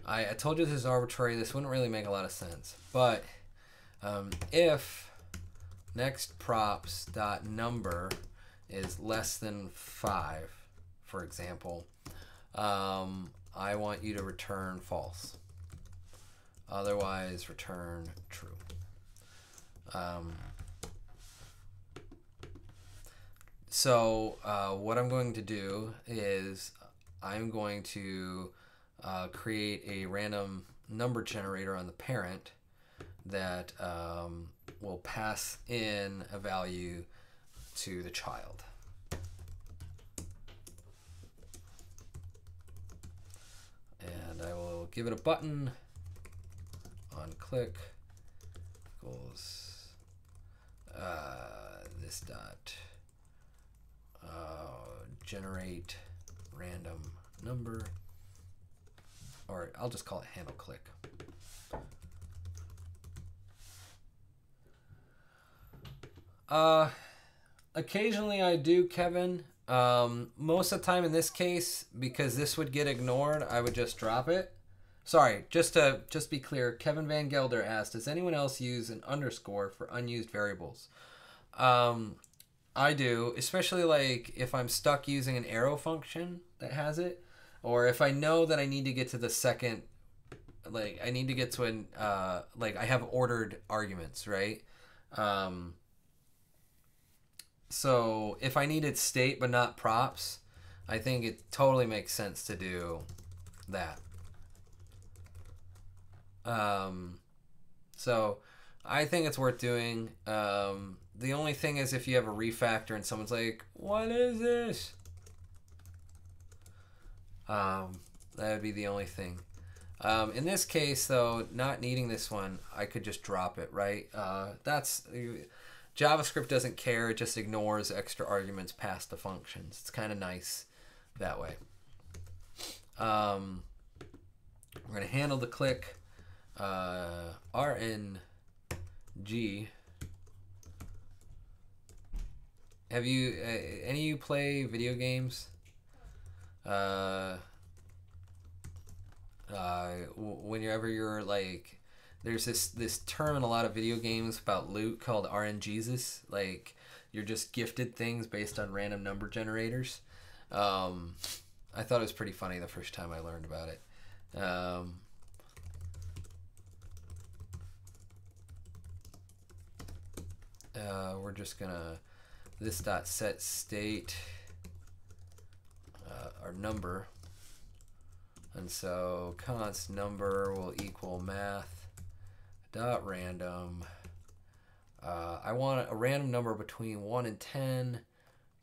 I, I, told you this is arbitrary. This wouldn't really make a lot of sense. But um, if next props dot number is less than 5, for example, um, I want you to return false. Otherwise, return true. Um, so uh, what I'm going to do is I'm going to uh, create a random number generator on the parent that um, will pass in a value to the child. And I will give it a button on click equals uh, this dot uh, generate random number or I'll just call it handle click. Uh, occasionally I do, Kevin. Um, most of the time in this case, because this would get ignored, I would just drop it. Sorry, just to just be clear, Kevin Van Gelder asked, does anyone else use an underscore for unused variables? Um, I do, especially like if I'm stuck using an arrow function that has it, or if I know that I need to get to the second, like I need to get to an, uh, like I have ordered arguments, right? Um, so if I needed state but not props, I think it totally makes sense to do that. Um, so I think it's worth doing. Um, the only thing is if you have a refactor and someone's like, "What is this?" Um, that would be the only thing. Um, in this case, though, not needing this one, I could just drop it, right? Uh, that's JavaScript doesn't care; it just ignores extra arguments past the functions. It's kind of nice that way. Um, we're gonna handle the click uh, RNG. Have you uh, any of you play video games? Uh, uh, whenever you're like there's this this term in a lot of video games about loot called RNGesus. Like you're just gifted things based on random number generators. Um, I thought it was pretty funny the first time I learned about it. Um, uh, we're just gonna this dot set state uh, our number and so const number will equal math dot random. Uh, I want a random number between 1 and 10. I'm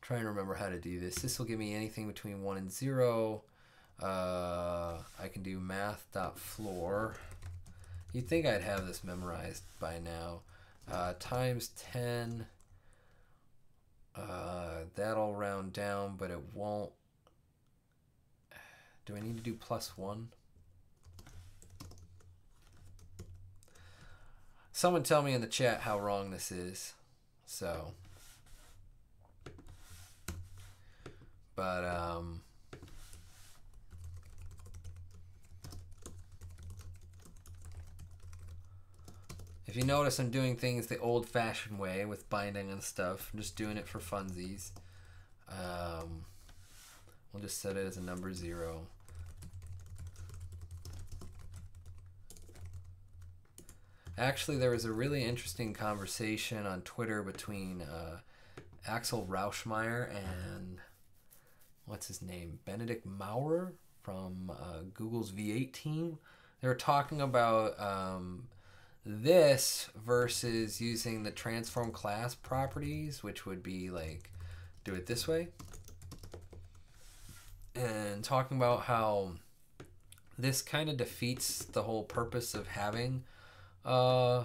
trying to remember how to do this. This will give me anything between 1 and 0. Uh, I can do math dot floor. You'd think I'd have this memorized by now. Uh, times 10. Uh, that'll round down, but it won't. Do I need to do plus 1? Someone tell me in the chat how wrong this is. So. But, um. If you notice, I'm doing things the old-fashioned way with binding and stuff. I'm just doing it for funsies. Um, we'll just set it as a number zero. Actually, there was a really interesting conversation on Twitter between uh, Axel Rauschmayer and what's his name, Benedikt Meurer from uh, Google's V8 team. They were talking about um, this versus using the transform class properties, which would be like do it this way, and talking about how this kind of defeats the whole purpose of having uh,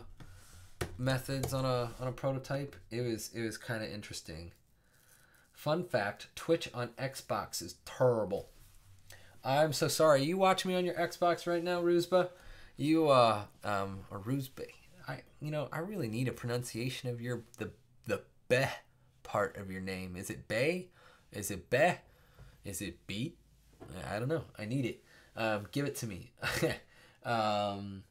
methods on a on a prototype. It was it was kind of interesting. Fun fact: Twitch on Xbox is terrible. I'm so sorry. You watch me on your Xbox right now, Ruzba? You uh um or Ruzbe. I you know I really need a pronunciation of your the the be part of your name. Is it bay? Is it be? Is it beat? I don't know. I need it. Um, give it to me. um,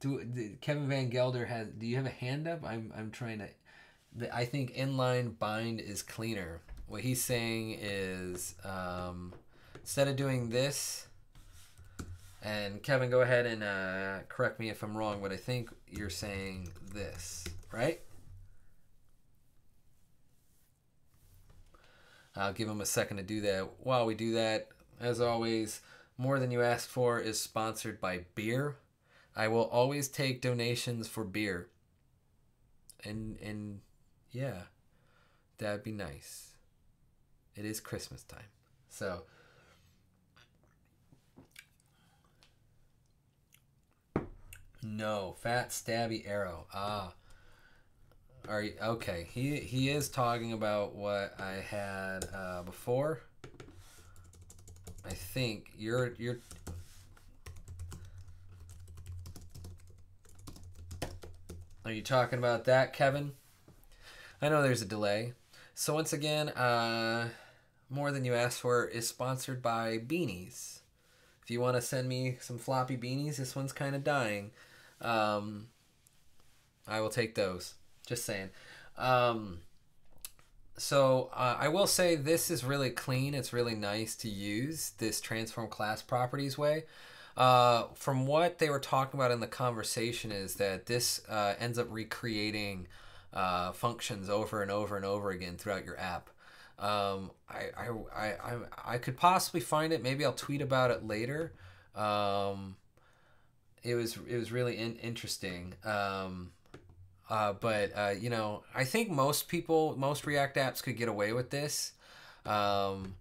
do, Kevin Van Gelder has? Do you have a hand up? I'm I'm trying to. I think inline bind is cleaner. What he's saying is um, instead of doing this, and Kevin, go ahead and uh, correct me if I'm wrong, but I think you're saying this, right? I'll give him a second to do that. While we do that, as always, More Than You Asked For is sponsored by beer. I will always take donations for beer. And and yeah, that'd be nice. It is Christmas time. So No, fat stabby arrow. Ah. Are you okay? He he is talking about what I had uh, before. I think you're you're Are you talking about that, Kevin? I know there's a delay. So once again, uh more than you asked for is sponsored by beanies. If you want to send me some floppy beanies, this one's kind of dying. Um, I will take those. Just saying. Um, so uh, I will say this is really clean. It's really nice to use this transform class properties way. Uh, from what they were talking about in the conversation is that this uh, ends up recreating uh, functions over and over and over again throughout your app. Um, I, I, I, I, could possibly find it. Maybe I'll tweet about it later. Um, it was it was really in, interesting. Um, uh, but uh, you know, I think most people, most React apps could get away with this. Um,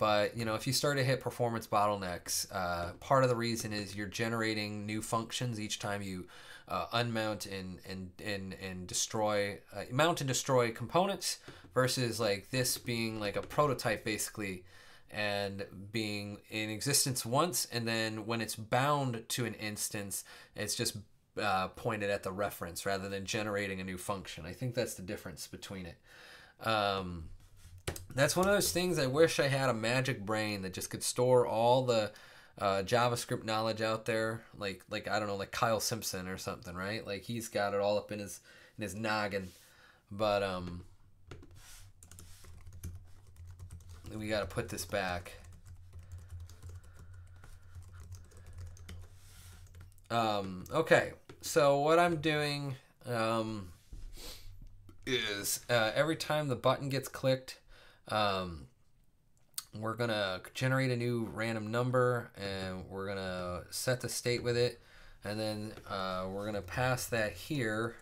but you know, if you start to hit performance bottlenecks, uh, part of the reason is you're generating new functions each time you uh, unmount and and and and destroy uh, mount and destroy components versus like this being like a prototype basically and being in existence once and then when it's bound to an instance it's just uh, pointed at the reference rather than generating a new function. I think that's the difference between it. Um, that's one of those things i wish i had a magic brain that just could store all the uh, javascript knowledge out there like like i don't know like kyle simpson or something right like he's got it all up in his in his noggin but um we got to put this back. Um, okay, so what I'm doing um, is uh, every time the button gets clicked, um, we're gonna generate a new random number and we're gonna set the state with it, and then uh, we're gonna pass that here.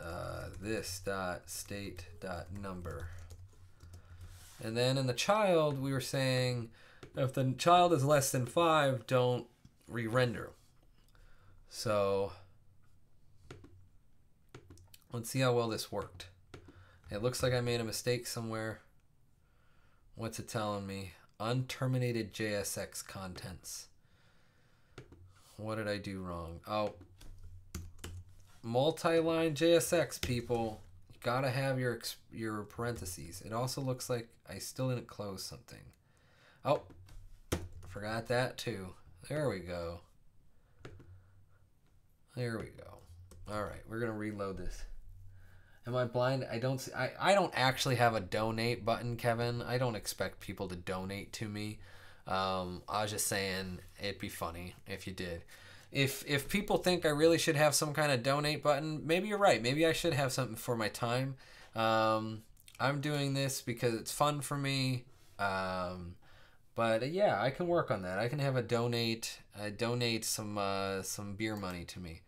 Uh, this dot state dot number. And then in the child, we were saying if the child is less than five, don't re-render. So let's see how well this worked. It looks like I made a mistake somewhere. What's it telling me? Unterminated JSX contents. What did I do wrong? Oh, multi-line JSX people. You gotta have your your parentheses. It also looks like I still didn't close something. Oh, forgot that too. There we go. There we go. All right, we're gonna reload this. Am I blind? I don't see, I, I don't actually have a donate button, Kevin. I don't expect people to donate to me. Um, I was just saying it'd be funny if you did if if people think I really should have some kind of donate button, maybe you're right. Maybe I should have something for my time. Um, I'm doing this because it's fun for me. Um, but uh, yeah, I can work on that. I can have a donate uh, donate some uh, some beer money to me.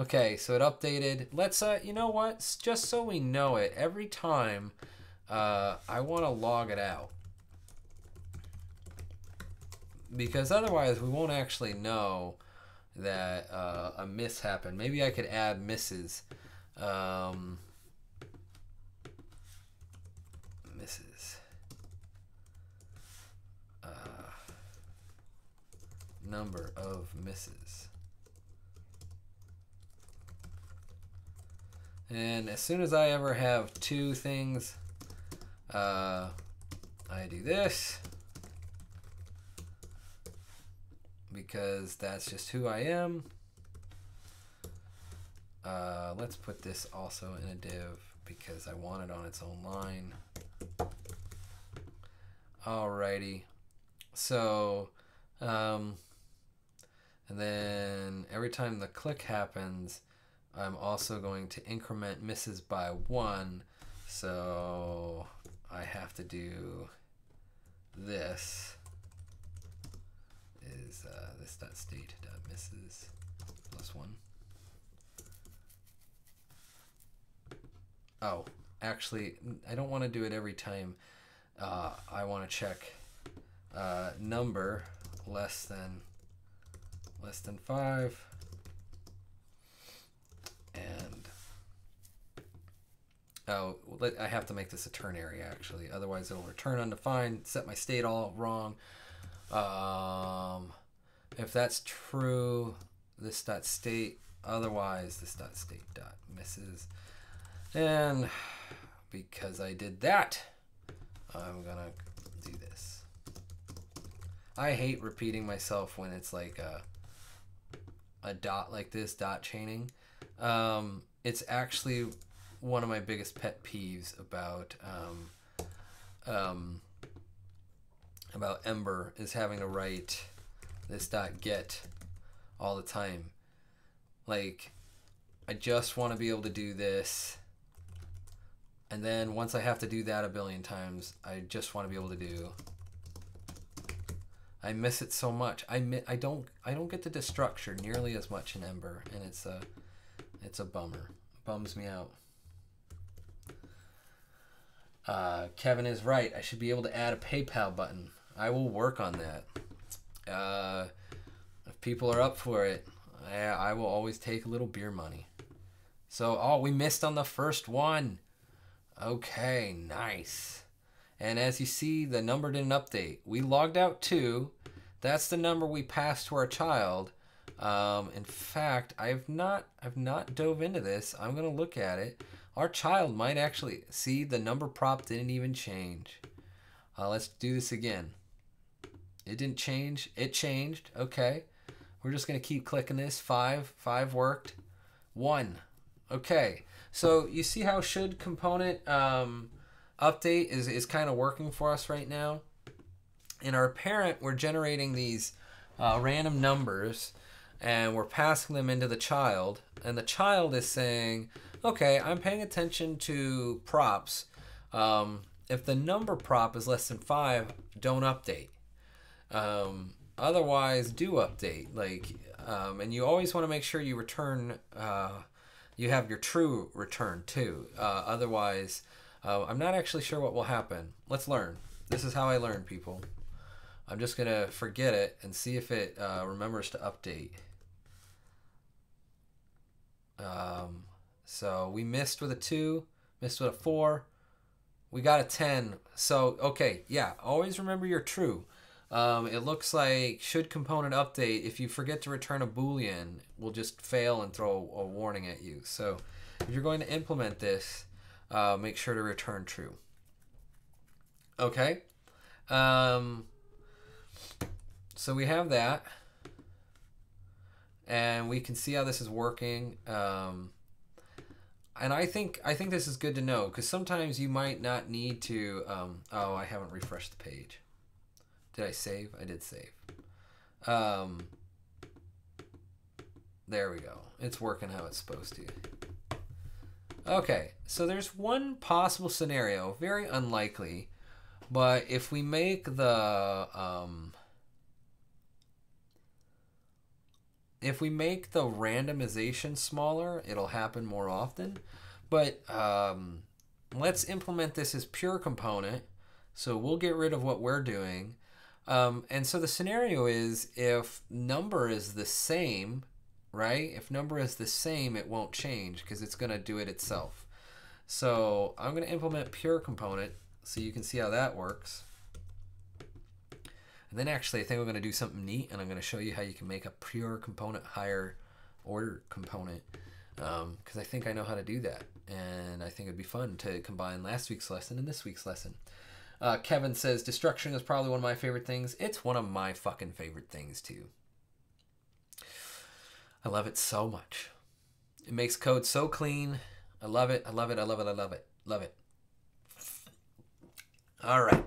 Okay, so it updated. Let's uh, you know what? Just so we know it, every time uh, I want to log it out because otherwise we won't actually know that uh, a miss happened. Maybe I could add misses. Um, misses. Uh, number of misses. And as soon as I ever have two things, uh, I do this. because that's just who I am. Uh, let's put this also in a div because I want it on its own line. Alrighty. So, um, and then every time the click happens, I'm also going to increment misses by one. So I have to do this is uh, this dot state dot misses plus one. Oh, actually, I don't want to do it every time. Uh, I want to check uh, number less than less than five and oh I have to make this a ternary actually. Otherwise it'll return undefined set my state all wrong. Um, if that's true this dot state otherwise this dot state dot misses. And because I did that I'm gonna do this. I hate repeating myself when it's like a a dot like this dot chaining um, it's actually one of my biggest pet peeves about um, um, about Ember is having to write this dot get all the time. Like, I just want to be able to do this. And then once I have to do that a billion times, I just want to be able to do. I miss it so much. I mi- I don't I don't get the destructure nearly as much in Ember, and it's a it's a bummer. Bums me out. Uh, Kevin is right. I should be able to add a PayPal button. I will work on that. Uh, if people are up for it, I, I will always take a little beer money. So, oh, we missed on the first one. Okay, nice. And as you see, the number didn't update. We logged out too. That's the number we passed to our child. Um, in fact, I've not I've not dove into this. I'm gonna look at it. Our child might actually see the number prop didn't even change. Uh, let's do this again. It didn't change. It changed. Okay. We're just gonna keep clicking this. Five. Five worked. One. Okay. So you see how should component um, update is, is kind of working for us right now. In our parent, we're generating these uh, random numbers and we're passing them into the child and the child is saying okay i'm paying attention to props. Um, if the number prop is less than five don't update. Um, otherwise do update. Like um, and you always want to make sure you return uh, you have your true return too. Uh, otherwise uh, i'm not actually sure what will happen. Let's learn. This is how i learn people. I'm just going to forget it and see if it uh, remembers to update um, so we missed with a two, missed with a four. We got a 10. So, okay, yeah, always remember your true. Um, it looks like should component update, if you forget to return a boolean, will just fail and throw a warning at you. So if you're going to implement this, uh, make sure to return true. Okay. Um, so we have that and we can see how this is working. Um, and I think I think this is good to know because sometimes you might not need to. Um, oh, I haven't refreshed the page. Did I save? I did save. Um, there we go. It's working how it's supposed to. Okay, so there's one possible scenario, very unlikely, but if we make the um, if we make the randomization smaller, it'll happen more often. But um, let's implement this as pure component. So we'll get rid of what we're doing. Um, and so the scenario is if number is the same, right? If number is the same, it won't change because it's going to do it itself. So I'm going to implement pure component so you can see how that works. And then actually, I think I'm going to do something neat, and I'm going to show you how you can make a pure component higher order component, because um, I think I know how to do that. And I think it'd be fun to combine last week's lesson and this week's lesson. Uh, Kevin says, destruction is probably one of my favorite things. It's one of my fucking favorite things, too. I love it so much. It makes code so clean. I love it. I love it. I love it. I love it. Love it. All right.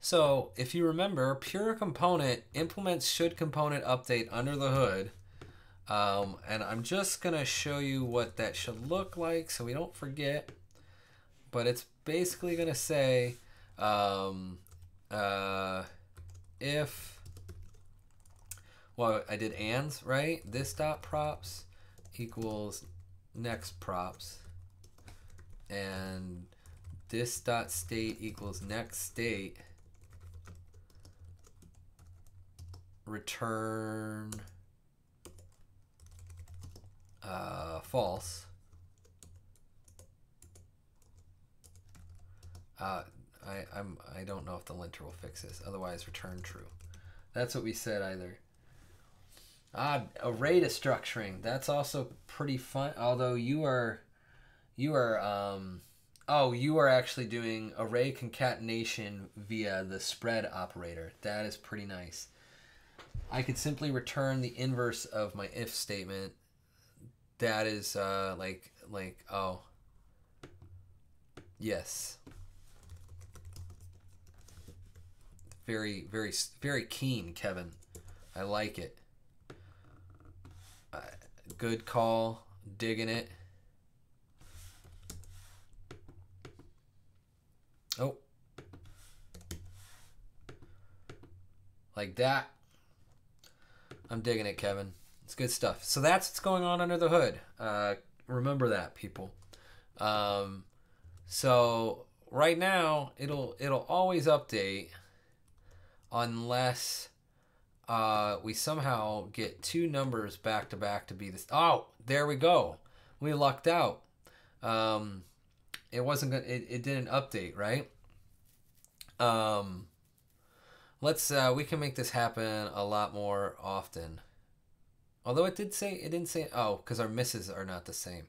So if you remember, pure component implements should component update under the hood. Um, and I'm just going to show you what that should look like so we don't forget. But it's basically going to say um, uh, if well, I did ands, right? This dot props equals next props. And this dot state equals next state. Return uh, false. Uh, I, I'm I don't know if the linter will fix this. Otherwise, return true. That's what we said either. Ah, array destructuring. That's also pretty fun. Although you are, you are, um, oh, you are actually doing array concatenation via the spread operator. That is pretty nice. I could simply return the inverse of my if statement. That is uh, like like oh. Yes. Very very very keen, Kevin. I like it. Uh, good call. Digging it. Oh. Like that. I'm digging it, Kevin. It's good stuff. So that's what's going on under the hood. Uh, remember that, people. Um, so right now, it'll it'll always update unless uh, we somehow get two numbers back to back to be this. Oh, there we go. We lucked out. Um, it wasn't good. It, it didn't update, right? Um, let's, uh, we can make this happen a lot more often. Although it did say, it didn't say, oh, because our misses are not the same.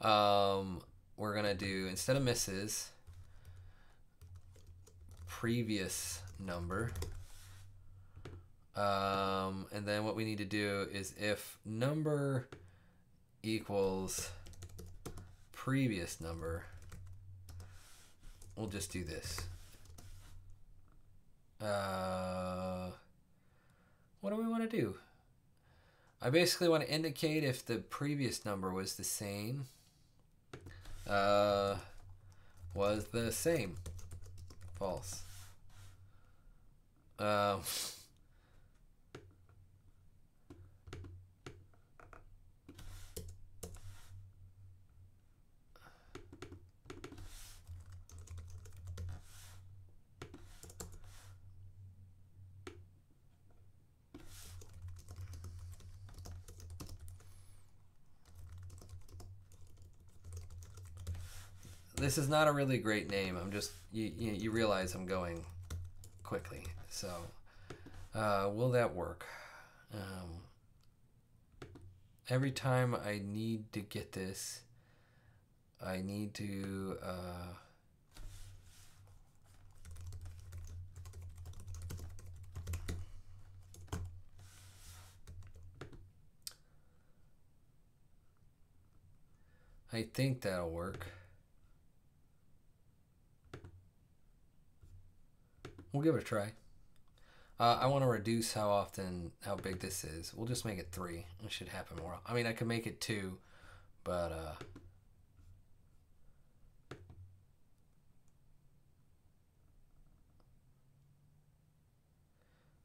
Um, we're to do, instead of misses, previous number. Um, and then what we need to do is if number equals previous number, we'll just do this. Uh, what do we want to do? I basically want to indicate if the previous number was the same. Uh, was the same. False. Um, this is not a really great name. I'm just you you, you realize I'm going quickly. So uh, will that work? Um, every time I need to get this, I need to. Uh, I think that'll work. We'll give it a try. Uh, I want to reduce how often, how big this is. We'll just make it three. It should happen more. I mean, I could make it two, but uh,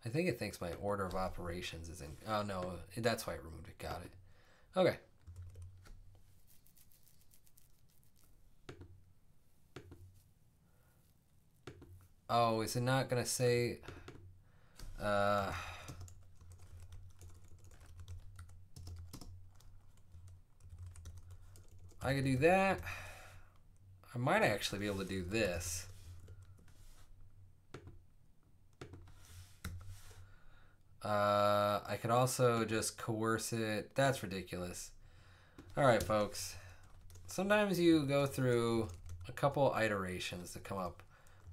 I think it thinks my order of operations is in. Oh no, that's why it removed it. Got it. Okay. Oh, is it not gonna say? Uh, I could do that. I might actually be able to do this. Uh, I could also just coerce it. That's ridiculous. All right, folks. Sometimes you go through a couple iterations to come up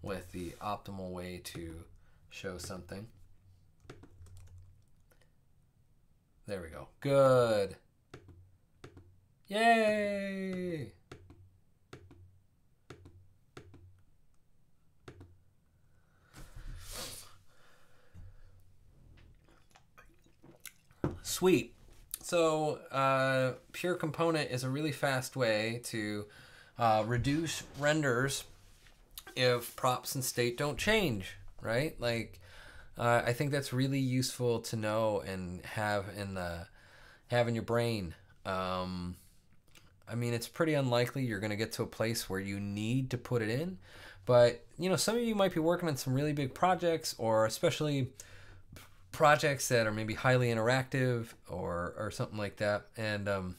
with the optimal way to show something. There we go. Good. Yay! Sweet. So, uh, Pure Component is a really fast way to uh, reduce renders if props and state don't change, right? Like, Uh, I think that's really useful to know and have in the have in your brain. Um, I mean, it's pretty unlikely you're going to get to a place where you need to put it in, but you know, some of you might be working on some really big projects, or especially projects that are maybe highly interactive or or something like that, and um,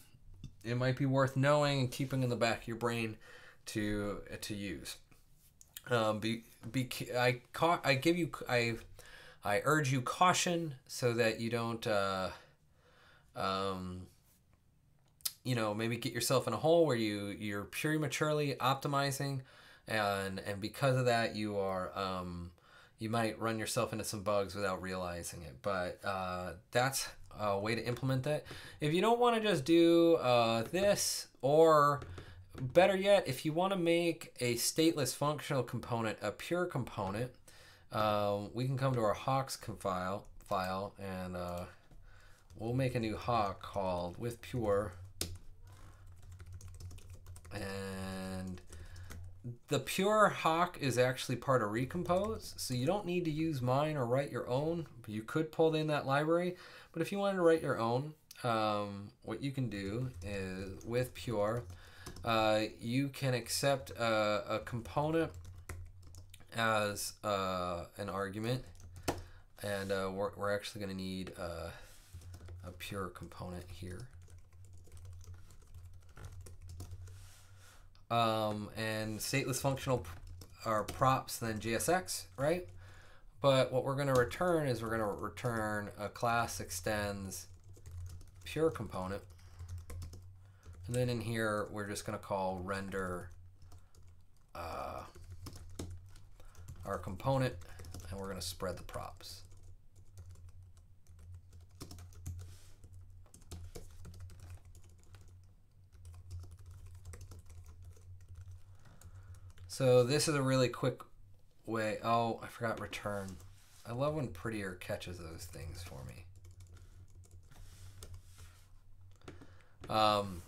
it might be worth knowing and keeping in the back of your brain to to use. Um, be, be I ca- I give you I I urge you caution so that you don't uh, um, you know maybe get yourself in a hole where you you're prematurely optimizing. And and because of that you are um, you might run yourself into some bugs without realizing it. But uh, that's a way to implement that if you don't want to just do uh, this or better yet if you want to make a stateless functional component a pure component um, we can come to our HOCs file file and uh, we'll make a new HOC called with pure. And the pure HOC is actually part of recompose so you don't need to use mine or write your own. You could pull in that library but if you wanted to write your own um, what you can do is with pure uh, you can accept a, a component as uh, an argument and uh, we're, we're actually going to need uh, a pure component here um, and stateless functional are props then JSX, right? But what we're going to return is we're going to return a class extends pure component. And then in here, we're just going to call render uh, our component, and we're going to spread the props. So this is a really quick way. Oh, I forgot return. I love when Prettier catches those things for me. Um,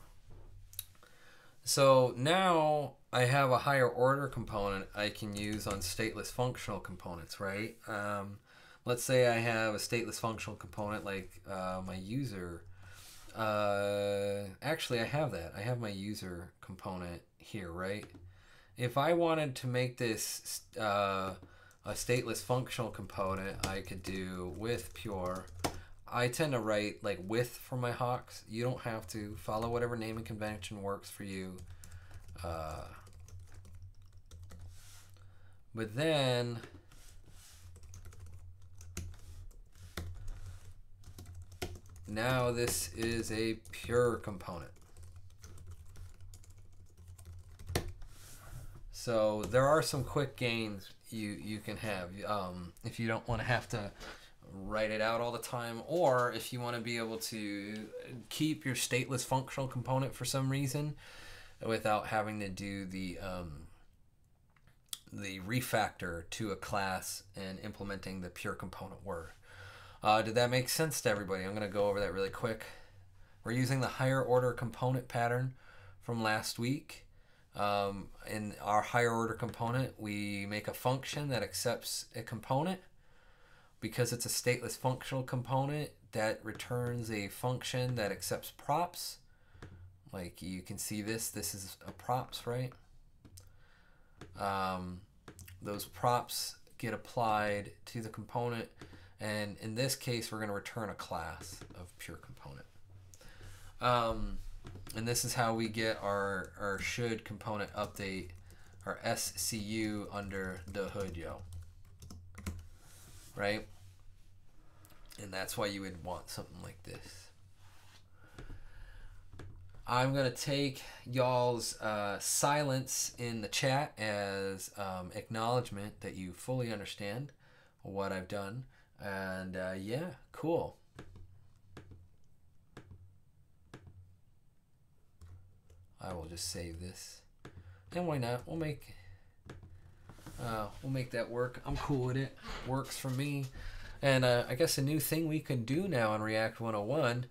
so now I have a higher order component I can use on stateless functional components, right? Um, let's say I have a stateless functional component like uh, my user. Uh, actually, I have that. I have my user component here, right? if I wanted to make this uh, a stateless functional component, I could do with pure. I tend to write like with for my HOCs. You don't have to follow whatever naming convention works for you. Uh, but then now this is a pure component. So there are some quick gains you you can have um, if you don't want to have to write it out all the time, or if you want to be able to keep your stateless functional component for some reason without having to do the um, the refactor to a class and implementing the pure component word. Uh, did that make sense to everybody? I'm going to go over that really quick. We're using the higher order component pattern from last week. Um, in our higher order component, we make a function that accepts a component. Because it's a stateless functional component that returns a function that accepts props. Like you can see this, this is a props, right? Um, those props get applied to the component. And in this case, we're going to return a class of pure component. Um, and this is how we get our, our should component update, our SCU under the hood, yo. Right? And that's why you would want something like this. I'm going to take y'all's uh, silence in the chat as um, acknowledgement that you fully understand what I've done. And uh, yeah, cool. I will just save this. And why not? We'll make uh, we'll make that work. I'm cool with it. Works for me. And uh, I guess a new thing we can do now in React 101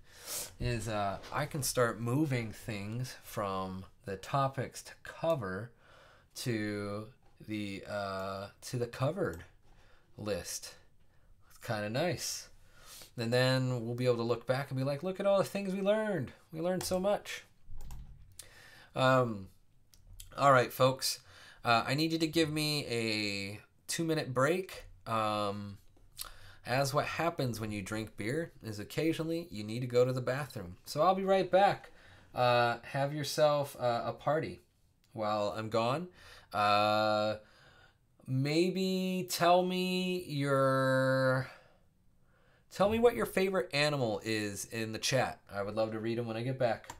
is uh, I can start moving things from the topics to cover to the uh, to the covered list. Let's kind of nice. And then we'll be able to look back and be like, look at all the things we learned. We learned so much. Um, all right, folks. Uh, I need you to give me a two minute break. Um, as what happens when you drink beer is occasionally you need to go to the bathroom. So I'll be right back. Uh, have yourself uh, a party while I'm gone. Uh, maybe tell me your tell me what your favorite animal is in the chat. I would love to read them when I get back.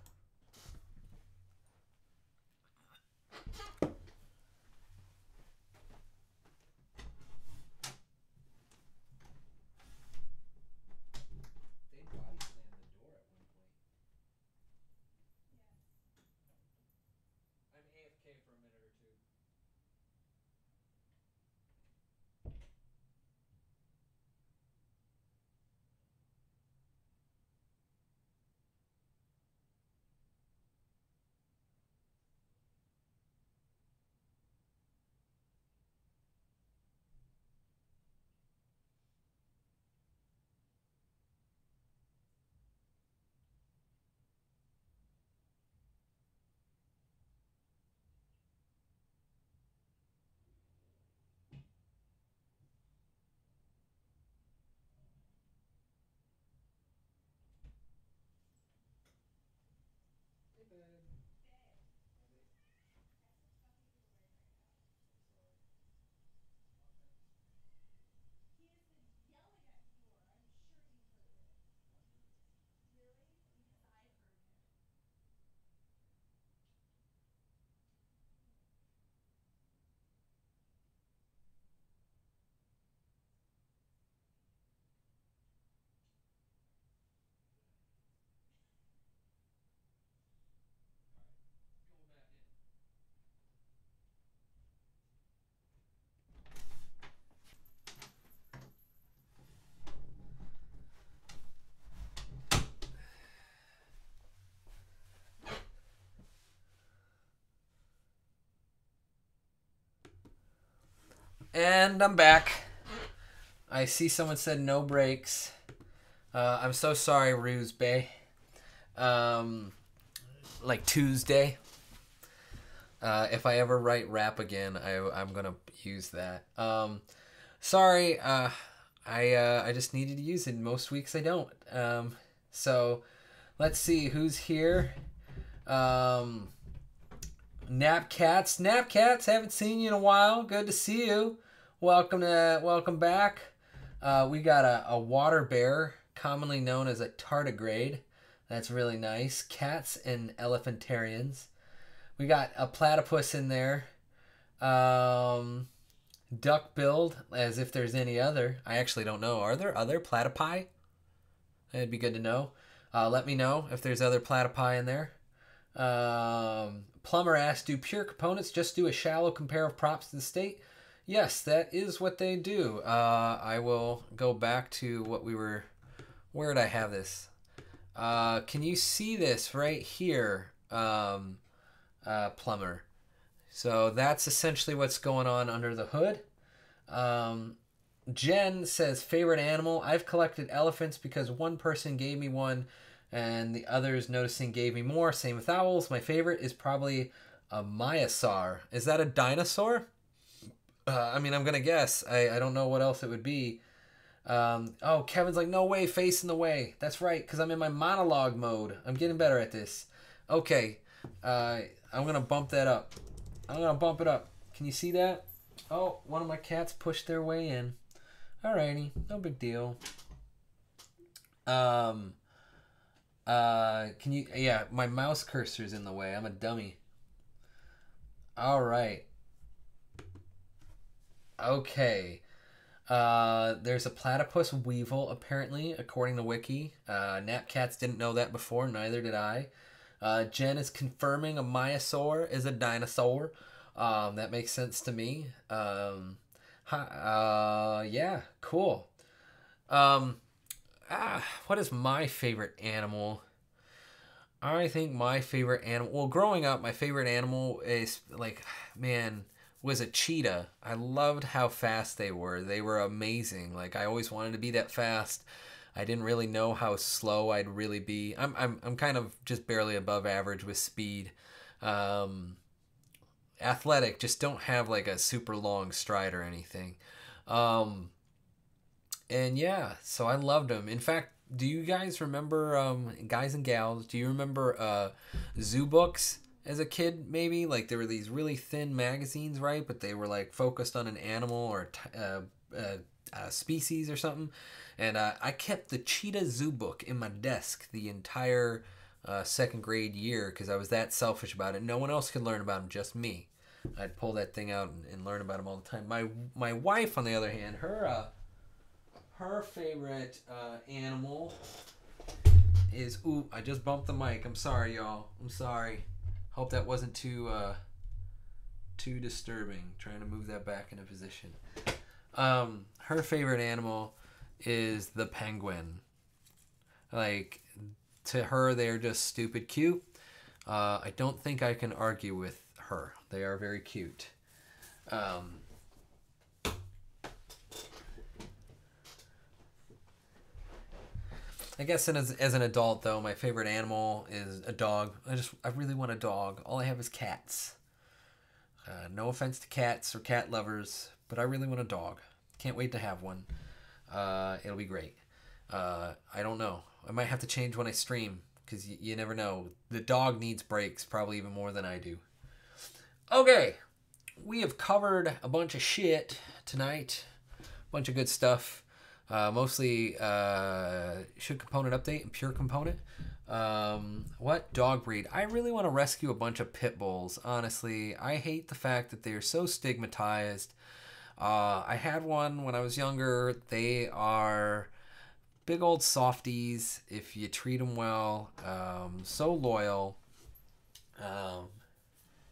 And I'm back. I see someone said no breaks. Uh, I'm so sorry, Ruse Bay. Um, like Tuesday. Uh, if I ever write rap again, I, I'm gonna use that. Um, sorry, uh, I uh, I just needed to use it. Most weeks I don't. Um, so let's see who's here. Um, Napcats, Napcats, haven't seen you in a while. Good to see you. Welcome to welcome back. Uh, we got a, a water bear, commonly known as a tardigrade. That's really nice. Cats and elephantarians. We got a platypus in there. Um, duck billed, as if there's any other. I actually don't know. Are there other platypi? It'd be good to know. Uh, let me know if there's other platypi in there. Um, Plumber asked, do pure components just do a shallow compare of props to the state? Yes, that is what they do. Uh, I will go back to what we were. Where did I have this? Uh, can you see this right here, um, uh, Plumber? So that's essentially what's going on under the hood. Um, Jen says, favorite animal? I've collected elephants because one person gave me one and the others noticing gave me more. Same with owls. My favorite is probably a maiasaur. Is that a dinosaur? Uh, I mean, I'm gonna guess. I, I don't know what else it would be. Um, oh, Kevin's like, no way, face in the way. That's right, because I'm in my monologue mode. I'm getting better at this. Okay, uh, I'm gonna bump that up. I'm gonna bump it up. Can you see that? Oh, one of my cats pushed their way in. Alrighty, no big deal. Um, uh, can you? Yeah, my mouse cursor's in the way. I'm a dummy. All right. Okay. Uh, there's a platypus weevil, apparently, according to Wiki. Uh, Napcats didn't know that before, neither did I. Uh, Jen is confirming a maiasaur is a dinosaur. Um, that makes sense to me. Um, uh, yeah, cool. Um, ah, what is my favorite animal? I think my favorite animal. Well, growing up, my favorite animal is like, man, was a cheetah. I loved how fast they were. They were amazing. Like I always wanted to be that fast. I didn't really know how slow I'd really be. I'm I'm I'm kind of just barely above average with speed. Um, athletic, just don't have like a super long stride or anything. Um, and yeah, so I loved them. In fact, do you guys remember, um, guys and gals? Do you remember uh, zoo books as a kid? Maybe like there were these really thin magazines, right? But they were like focused on an animal or t- uh, uh, uh, species or something. And uh, I kept the Cheetah Zoo book in my desk the entire uh, second grade year because I was that selfish about it. No one else could learn about them, just me. I'd pull that thing out and, and learn about them all the time. My my wife, on the other hand, her uh, her favorite uh, animal is ooh. I just bumped the mic. I'm sorry, y'all. I'm sorry. Hope that wasn't too uh, too disturbing. Trying to move that back into position. Um, her favorite animal is the penguin. Like to her, they're just stupid cute. Uh, I don't think I can argue with her. They are very cute. Um, I guess as, as an adult, though, my favorite animal is a dog. I just, I really want a dog. All I have is cats. Uh, no offense to cats or cat lovers, but I really want a dog. Can't wait to have one. Uh, it'll be great. Uh, I don't know. I might have to change when I stream because y- you never know. The dog needs breaks probably even more than I do. Okay, we have covered a bunch of shit tonight. A bunch of good stuff. Uh, mostly uh, should component update and pure component. Um, what dog breed? I really want to rescue a bunch of pit bulls. Honestly, I hate the fact that they are so stigmatized. Uh, I had one when I was younger. They are big old softies if you treat them well. Um, so loyal. Um,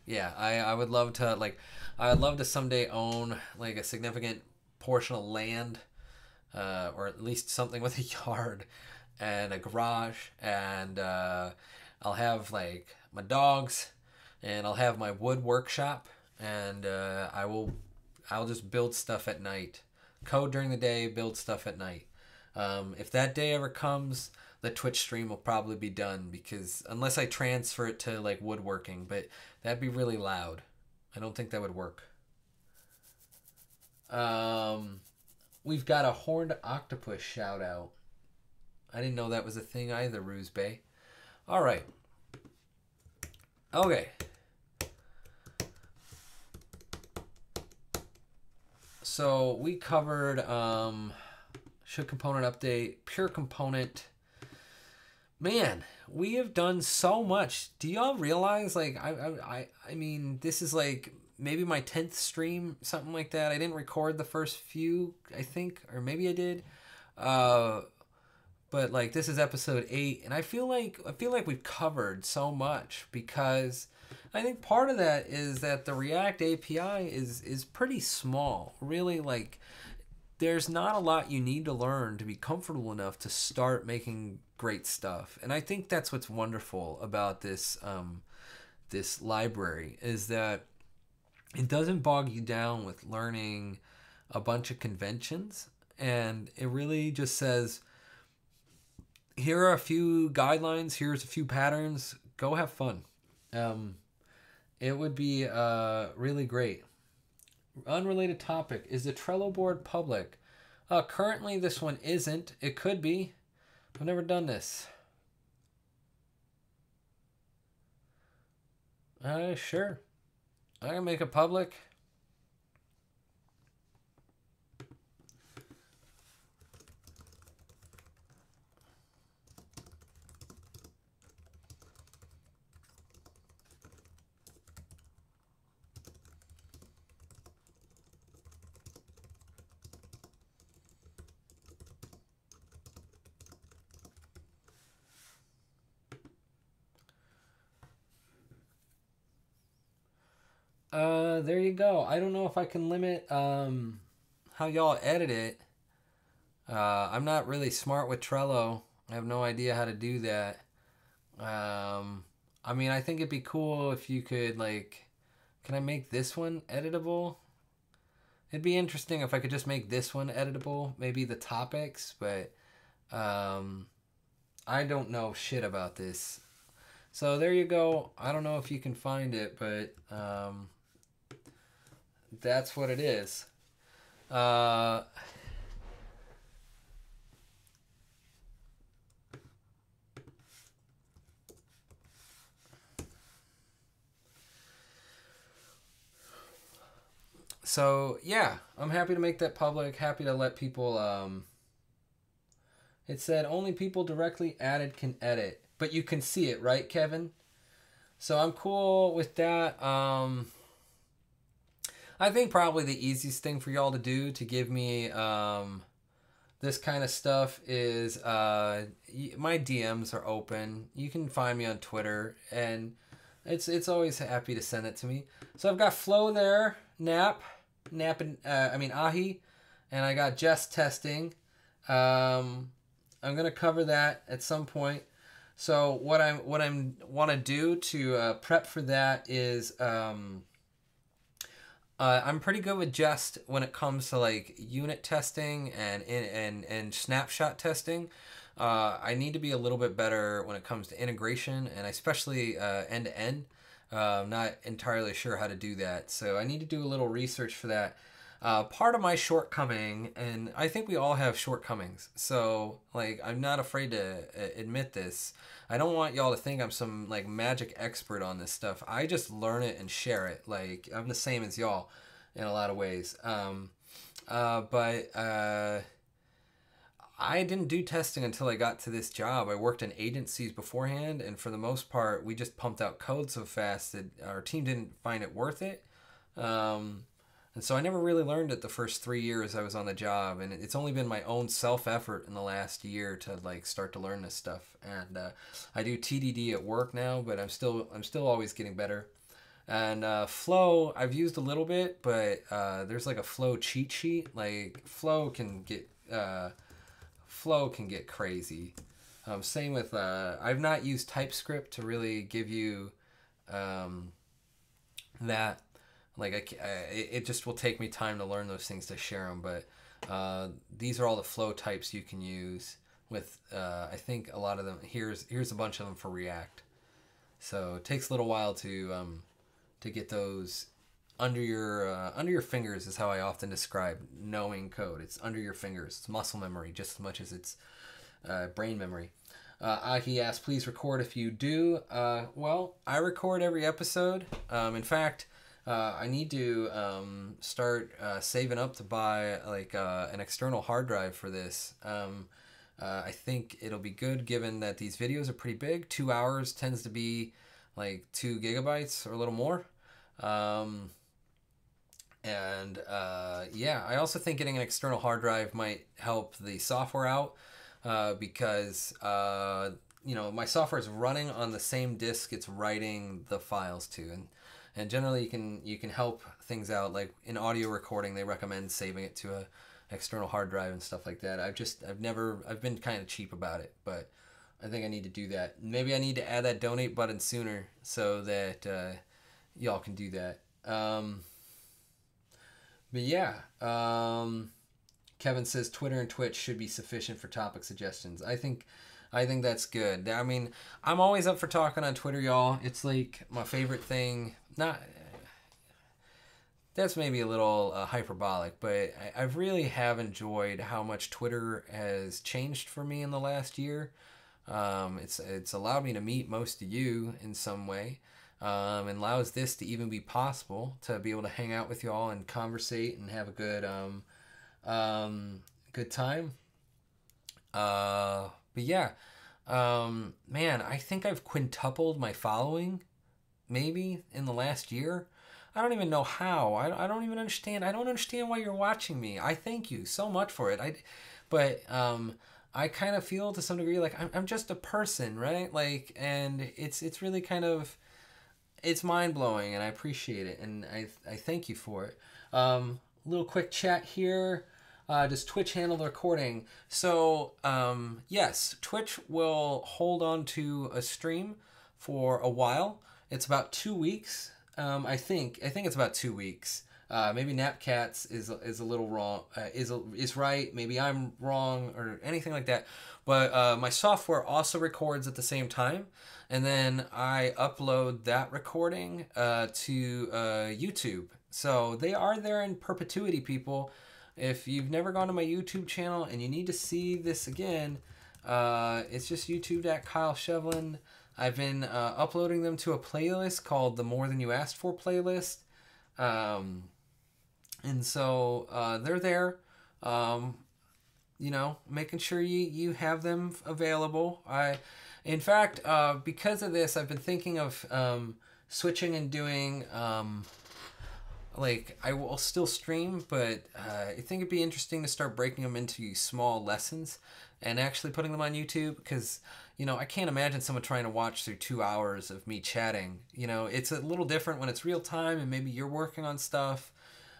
yeah, I, I would love to like I'd love to someday own like a significant portion of land, uh, or at least something with a yard and a garage, and uh, I'll have like my dogs, and I'll have my wood workshop, and uh, I will I'll just build stuff at night, code during the day, build stuff at night. Um, if that day ever comes, the Twitch stream will probably be done because unless I transfer it to like woodworking, but that'd be really loud. I don't think that would work. Um, we've got a horned octopus shout out. I didn't know that was a thing either, Ruse Bay. All right. Okay. So we covered um, should component update, pure component. Man, we have done so much. Do y'all realize? Like, I, I, I, I mean, this is like maybe my tenth stream, something like that. I didn't record the first few, I think, or maybe I did. Uh, but like this is episode eight, and I feel like I feel like we've covered so much because I think part of that is that the React API is is pretty small. Really, like there's not a lot you need to learn to be comfortable enough to start making great stuff. And I think that's what's wonderful about this um, this library is that it doesn't bog you down with learning a bunch of conventions, and it really just says here are a few guidelines. Here's a few patterns. Go have fun. Um, it would be uh, really great. Unrelated topic is the Trello board public? Uh, currently, this one isn't. It could be. I've never done this. Uh, sure. I can make it public. Uh, there you go. I don't know if I can limit um how y'all edit it. Uh, I'm not really smart with Trello. I have no idea how to do that. Um, I mean, I think it'd be cool if you could like Can I make this one editable? It'd be interesting if I could just make this one editable, maybe the topics, but um, I don't know shit about this. So there you go. I don't know if you can find it, but um, that's what it is. Uh, so yeah, I'm happy to make that public. Happy to let people. Um, it said only people directly added can edit, but you can see it, right, Kevin? So I'm cool with that. Um, I think probably the easiest thing for y'all to do to give me um, this kind of stuff is uh, my DMs are open. You can find me on Twitter, and it's it's always happy to send it to me. So I've got Flow there, Nap, Nap, and uh, I mean Ahi, and I got Jest testing. Um, I'm gonna cover that at some point. So what I'm what I'm want to do to uh, prep for that is. Um, uh, I'm pretty good with Jest when it comes to like unit testing and and and snapshot testing. Uh, I need to be a little bit better when it comes to integration and especially end to end. I'm not entirely sure how to do that, so I need to do a little research for that. Uh, part of my shortcoming, and I think we all have shortcomings, so like I'm not afraid to uh, admit this. I don't want y'all to think I'm some like magic expert on this stuff. I just learn it and share it. Like I'm the same as y'all in a lot of ways. Um, uh, but uh, I didn't do testing until I got to this job. I worked in agencies beforehand, and for the most part, we just pumped out code so fast that our team didn't find it worth it. Um, and so I never really learned it the first three years I was on the job, and it's only been my own self effort in the last year to like start to learn this stuff. And uh, I do TDD at work now, but I'm still I'm still always getting better. And uh, Flow I've used a little bit, but uh, there's like a Flow cheat sheet. Like Flow can get uh, Flow can get crazy. Um, same with uh, I've not used TypeScript to really give you um, that like I, I, it just will take me time to learn those things to share them but uh, these are all the flow types you can use with uh, i think a lot of them here's here's a bunch of them for react so it takes a little while to um, to get those under your uh, under your fingers is how i often describe knowing code it's under your fingers it's muscle memory just as much as it's uh, brain memory uh, Aki asked, please record if you do. Uh, well, I record every episode. Um, in fact, uh, I need to um, start uh, saving up to buy like uh, an external hard drive for this. Um, uh, I think it'll be good given that these videos are pretty big. Two hours tends to be like two gigabytes or a little more. Um, and uh, yeah, I also think getting an external hard drive might help the software out uh, because you know my software is running on the same disk it's writing the files to, and and generally you can you can help things out. Like in audio recording they recommend saving it to a external hard drive and stuff like that. I've just i've never i've been kind of cheap about it but i think i need to do that. Maybe i need to add that donate button sooner so that uh, y'all can do that. Um, but yeah um, kevin says twitter and twitch should be sufficient for topic suggestions. I think I think that's good. I mean, I'm always up for talking on Twitter, y'all. It's like my favorite thing not that's maybe a little uh, hyperbolic, but I, I really have enjoyed how much Twitter has changed for me in the last year. Um, it's it's allowed me to meet most of you in some way, um, and allows this to even be possible to be able to hang out with y'all and conversate and have a good um, um, good time. Uh, but yeah, um, man, I think I've quintupled my following maybe in the last year. I don't even know how. I, I don't even understand. I don't understand why you're watching me. I thank you so much for it. I, but um, I kind of feel to some degree like I'm, I'm just a person, right? Like, and it's it's really kind of it's mind blowing, and I appreciate it, and I I thank you for it. Um, little quick chat here. Uh, does Twitch handle the recording? So um, yes, Twitch will hold on to a stream for a while. It's about two weeks Um, I think I think it's about two weeks. Uh, maybe Napcats is is a little wrong. Uh, is is right. Maybe I'm wrong or anything like that. But uh, my software also records at the same time, and then I upload that recording uh, to uh, YouTube. So they are there in perpetuity, people. If you've never gone to my YouTube channel and you need to see this again, uh, it's just YouTube.Kyle Shevlin. I've been uh, uploading them to a playlist called the More Than You Asked For playlist. Um, and so uh, they're there. Um, you know, making sure you, you have them available. I, in fact, uh, because of this, I've been thinking of um, switching and doing um, like I will still stream, but uh, I think it'd be interesting to start breaking them into small lessons and actually putting them on YouTube because you know I can't imagine someone trying to watch through two hours of me chatting. You know, it's a little different when it's real time and maybe you're working on stuff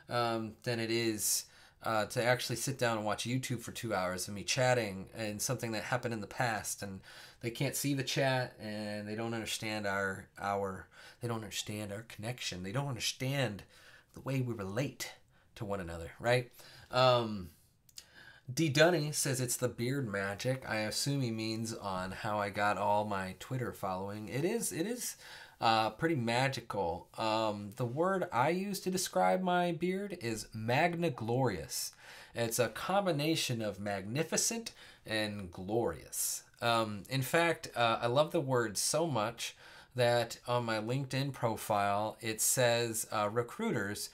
um, than it is. Uh, to actually sit down and watch YouTube for two hours of me chatting and something that happened in the past, and they can't see the chat and they don't understand our our they don't understand our connection. They don't understand the way we relate to one another, right? Um, D Dunny says it's the beard magic. I assume he means on how I got all my Twitter following. It is. It is. Uh, pretty magical. Um, the word I use to describe my beard is magna glorious. It's a combination of magnificent and glorious. Um, in fact, uh, I love the word so much that on my LinkedIn profile it says uh, recruiters,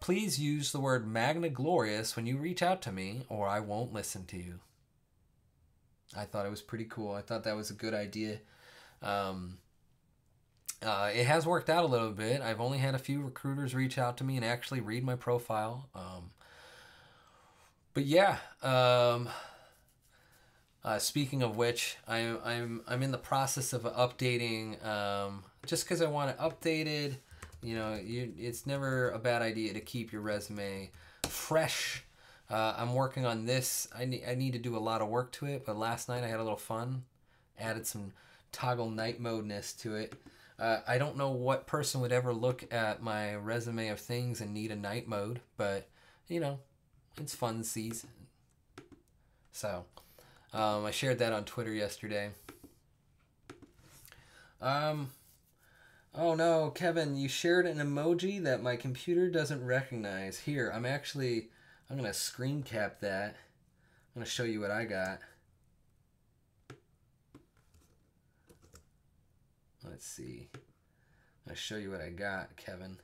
please use the word magna glorious when you reach out to me, or I won't listen to you. I thought it was pretty cool. I thought that was a good idea. Um, uh, it has worked out a little bit. I've only had a few recruiters reach out to me and actually read my profile. Um, but yeah, um, uh, speaking of which, I'm I'm I'm in the process of updating. Um, just because I want it updated, you know, you, it's never a bad idea to keep your resume fresh. Uh, I'm working on this. I need I need to do a lot of work to it, but last night I had a little fun. Added some toggle night modeness to it. Uh, I don't know what person would ever look at my resume of things and need a night mode, but you know, it's fun season. So. Um, I shared that on Twitter yesterday. Um, oh no, Kevin, you shared an emoji that my computer doesn't recognize. Here, I'm actually, I'm gonna screen cap that. I'm gonna show you what I got. Let's see. I'm gonna show you what I got, Kevin.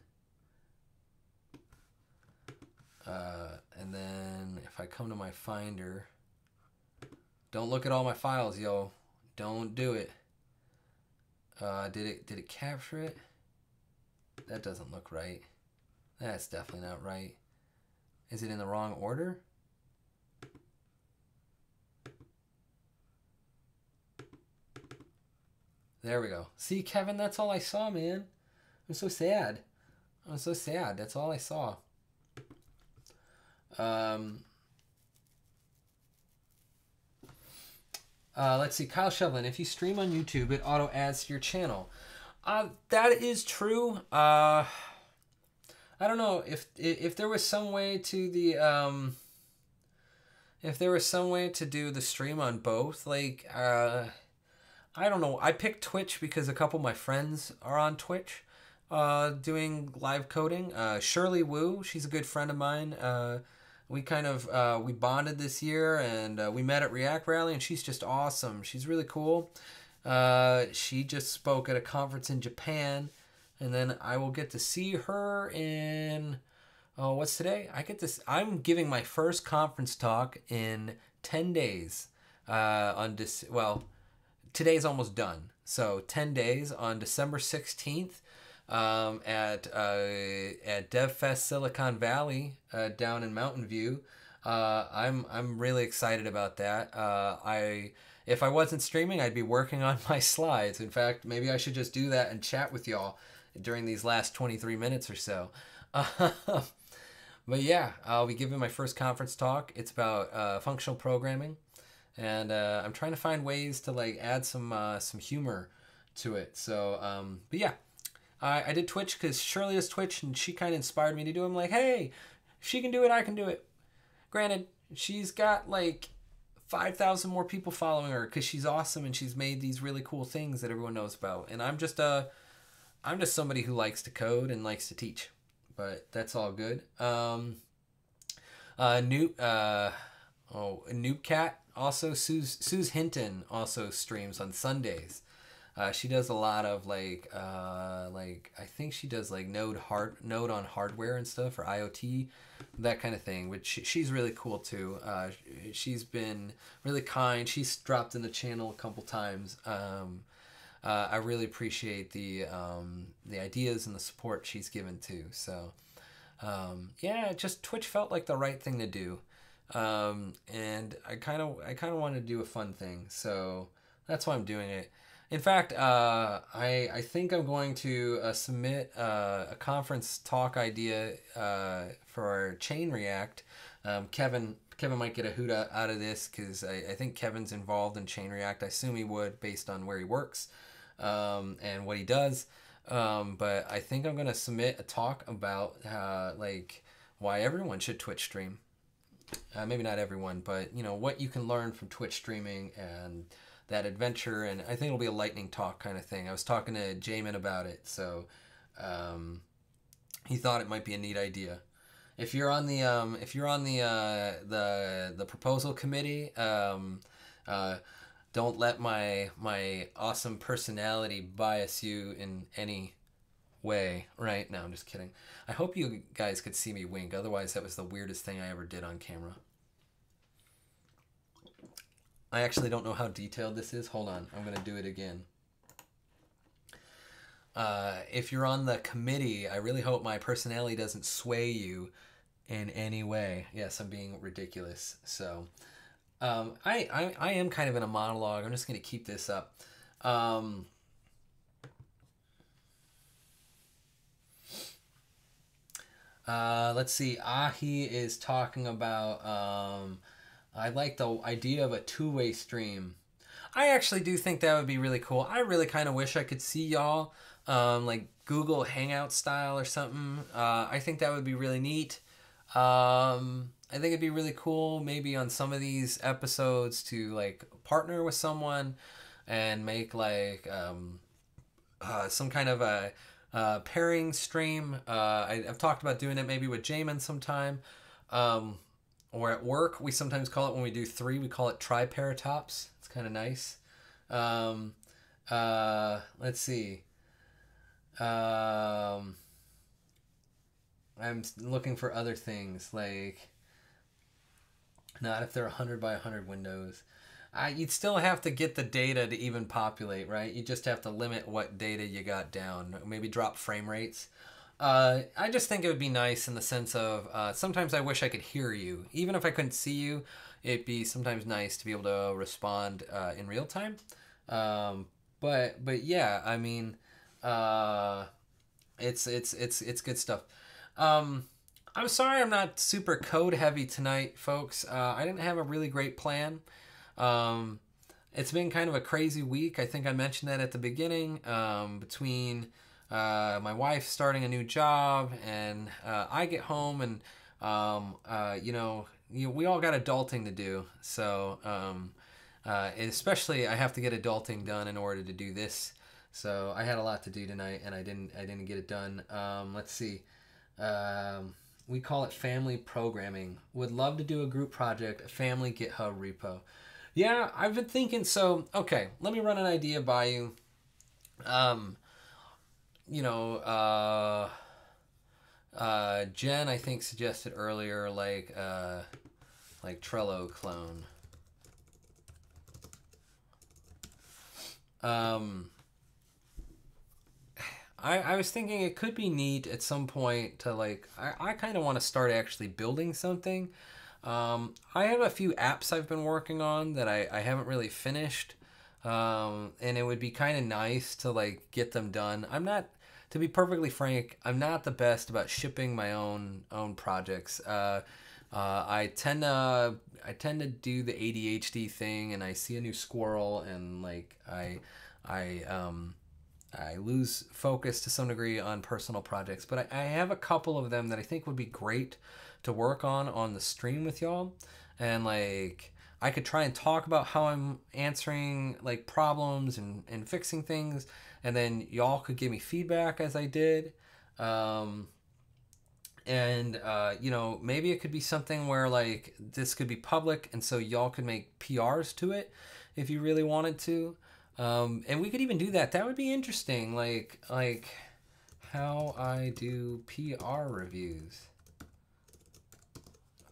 Uh, and then if I come to my Finder. Don't look at all my files, yo. Don't do it. Uh, did it did it capture it? That doesn't look right. That's definitely not right. Is it in the wrong order? There we go. See, Kevin, that's all I saw, man. I'm so sad. I'm so sad. That's all I saw. Um, Uh, let's see, Kyle Shevlin. If you stream on YouTube, it auto adds to your channel. Uh, that is true. Uh, I don't know if if there was some way to the um, if there was some way to do the stream on both. Like, uh, I don't know. I picked Twitch because a couple of my friends are on Twitch, uh, doing live coding. Uh, Shirley Wu, she's a good friend of mine. Uh we kind of uh, we bonded this year and uh, we met at react rally and she's just awesome. She's really cool. Uh, she just spoke at a conference in japan and then i will get to see her in oh what's today? I get this i'm giving my first conference talk in 10 days uh, on this well today's almost done. So 10 days on december 16th um, at uh, at DevFest Silicon Valley uh, down in Mountain View. Uh, I'm I'm really excited about that. Uh, I if I wasn't streaming, I'd be working on my slides. In fact, maybe I should just do that and chat with y'all during these last 23 minutes or so. but yeah, I'll be giving my first conference talk. It's about uh, functional programming, and uh, I'm trying to find ways to like add some uh, some humor to it. So, um, but yeah, I, I did Twitch because Shirley does Twitch and she kind of inspired me to do. it. I'm like, hey, if she can do it, I can do it. Granted, she's got like 5,000 more people following her because she's awesome and she's made these really cool things that everyone knows about. And I'm just a, I'm just somebody who likes to code and likes to teach, but that's all good. Um, uh, Newt, uh, oh, noopkat also Suz Suz Hinton also streams on Sundays. Uh, she does a lot of like uh, like I think she does like node hard node on hardware and stuff for IoT, that kind of thing. Which she's really cool too. Uh, she's been really kind. She's dropped in the channel a couple times. Um, uh, I really appreciate the um, the ideas and the support she's given too. So um, yeah, just Twitch felt like the right thing to do, um, and I kind of I kind of wanted to do a fun thing. So that's why I'm doing it. In fact, uh, I I think I'm going to uh, submit uh, a conference talk idea uh, for our Chain React. Um, Kevin Kevin might get a hoot out of this because I, I think Kevin's involved in Chain React. I assume he would based on where he works um, and what he does. Um, but I think I'm gonna submit a talk about uh, like why everyone should Twitch stream. Uh, maybe not everyone, but you know what you can learn from Twitch streaming and that adventure, and I think it'll be a lightning talk kind of thing. I was talking to Jamon about it, so um, he thought it might be a neat idea. If you're on the um, if you're on the uh, the the proposal committee, um, uh, don't let my my awesome personality bias you in any way. Right? now, I'm just kidding. I hope you guys could see me wink. Otherwise, that was the weirdest thing I ever did on camera. I actually don't know how detailed this is. Hold on, I'm gonna do it again. Uh, if you're on the committee, I really hope my personality doesn't sway you in any way. Yes, I'm being ridiculous. So, um, I, I I am kind of in a monologue. I'm just gonna keep this up. Um, uh, let's see. Ahi is talking about. Um, I like the idea of a two way stream. I actually do think that would be really cool. I really kind of wish I could see y'all, um, like Google Hangout style or something. Uh, I think that would be really neat. Um, I think it'd be really cool, maybe on some of these episodes, to like partner with someone and make like um, uh, some kind of a, a pairing stream. Uh, I, have talked about doing it maybe with Jamon sometime. Um, or at work, we sometimes call it when we do three, we call it triparatops. It's kind of nice. Um, uh, let's see. Um, I'm looking for other things like not if they're 100 by 100 windows. I, you'd still have to get the data to even populate, right? You just have to limit what data you got down. Maybe drop frame rates. Uh, I just think it would be nice in the sense of uh, sometimes I wish I could hear you. Even if I couldn't see you, it'd be sometimes nice to be able to respond uh, in real time. Um, but but yeah, I mean, uh, it's it's it's it's good stuff. Um, I'm sorry I'm not super code heavy tonight, folks. Uh, I didn't have a really great plan. Um, it's been kind of a crazy week. I think I mentioned that at the beginning. Um, between uh, my wife starting a new job, and uh, I get home, and um, uh, you know, you, we all got adulting to do. So, um, uh, especially I have to get adulting done in order to do this. So I had a lot to do tonight, and I didn't. I didn't get it done. Um, let's see. Um, we call it family programming. Would love to do a group project, a family GitHub repo. Yeah, I've been thinking. So okay, let me run an idea by you. Um, you know, uh, uh, Jen, I think suggested earlier, like, uh, like Trello clone. Um, I, I was thinking it could be neat at some point to like, I, I kind of want to start actually building something. Um, I have a few apps I've been working on that I, I haven't really finished. Um, and it would be kind of nice to like get them done. I'm not, to be perfectly frank, I'm not the best about shipping my own own projects. Uh, uh, I tend to I tend to do the ADHD thing, and I see a new squirrel, and like I I um I lose focus to some degree on personal projects, but I, I have a couple of them that I think would be great to work on on the stream with y'all, and like I could try and talk about how I'm answering like problems and, and fixing things, and then y'all could give me feedback as I did. Um, and uh, you know maybe it could be something where like this could be public and so y'all could make prs to it if you really wanted to. Um, and we could even do that. That would be interesting. Like like how i do pr reviews.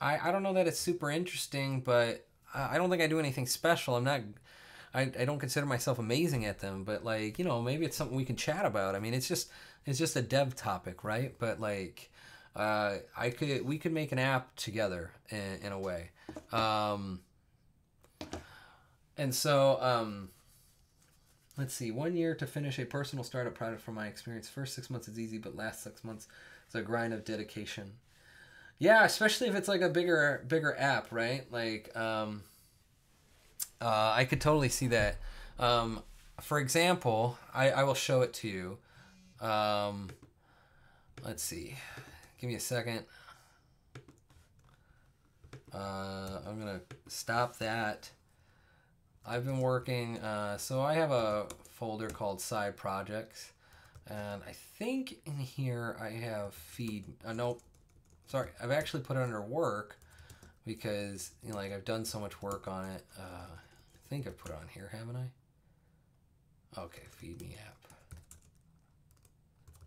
I i don't know that it's super interesting but i don't think i do anything special. I'm not I, I don't consider myself amazing at them but like you know maybe it's something we can chat about i mean it's just it's just a dev topic right but like uh, I could we could make an app together in, in a way. Um, and so um, let's see, one year to finish a personal startup product from my experience. First six months is easy, but last six months is a grind of dedication. Yeah, especially if it's like a bigger bigger app, right? Like um, uh, I could totally see that. Um, for example, I, I will show it to you. Um, let's see. Give me a second. Uh, I'm gonna stop that. I've been working, uh, so I have a folder called side projects, and I think in here I have feed. Uh, nope, sorry, I've actually put it under work because you know, like I've done so much work on it. Uh, I think I put it on here, haven't I? Okay, feed me app.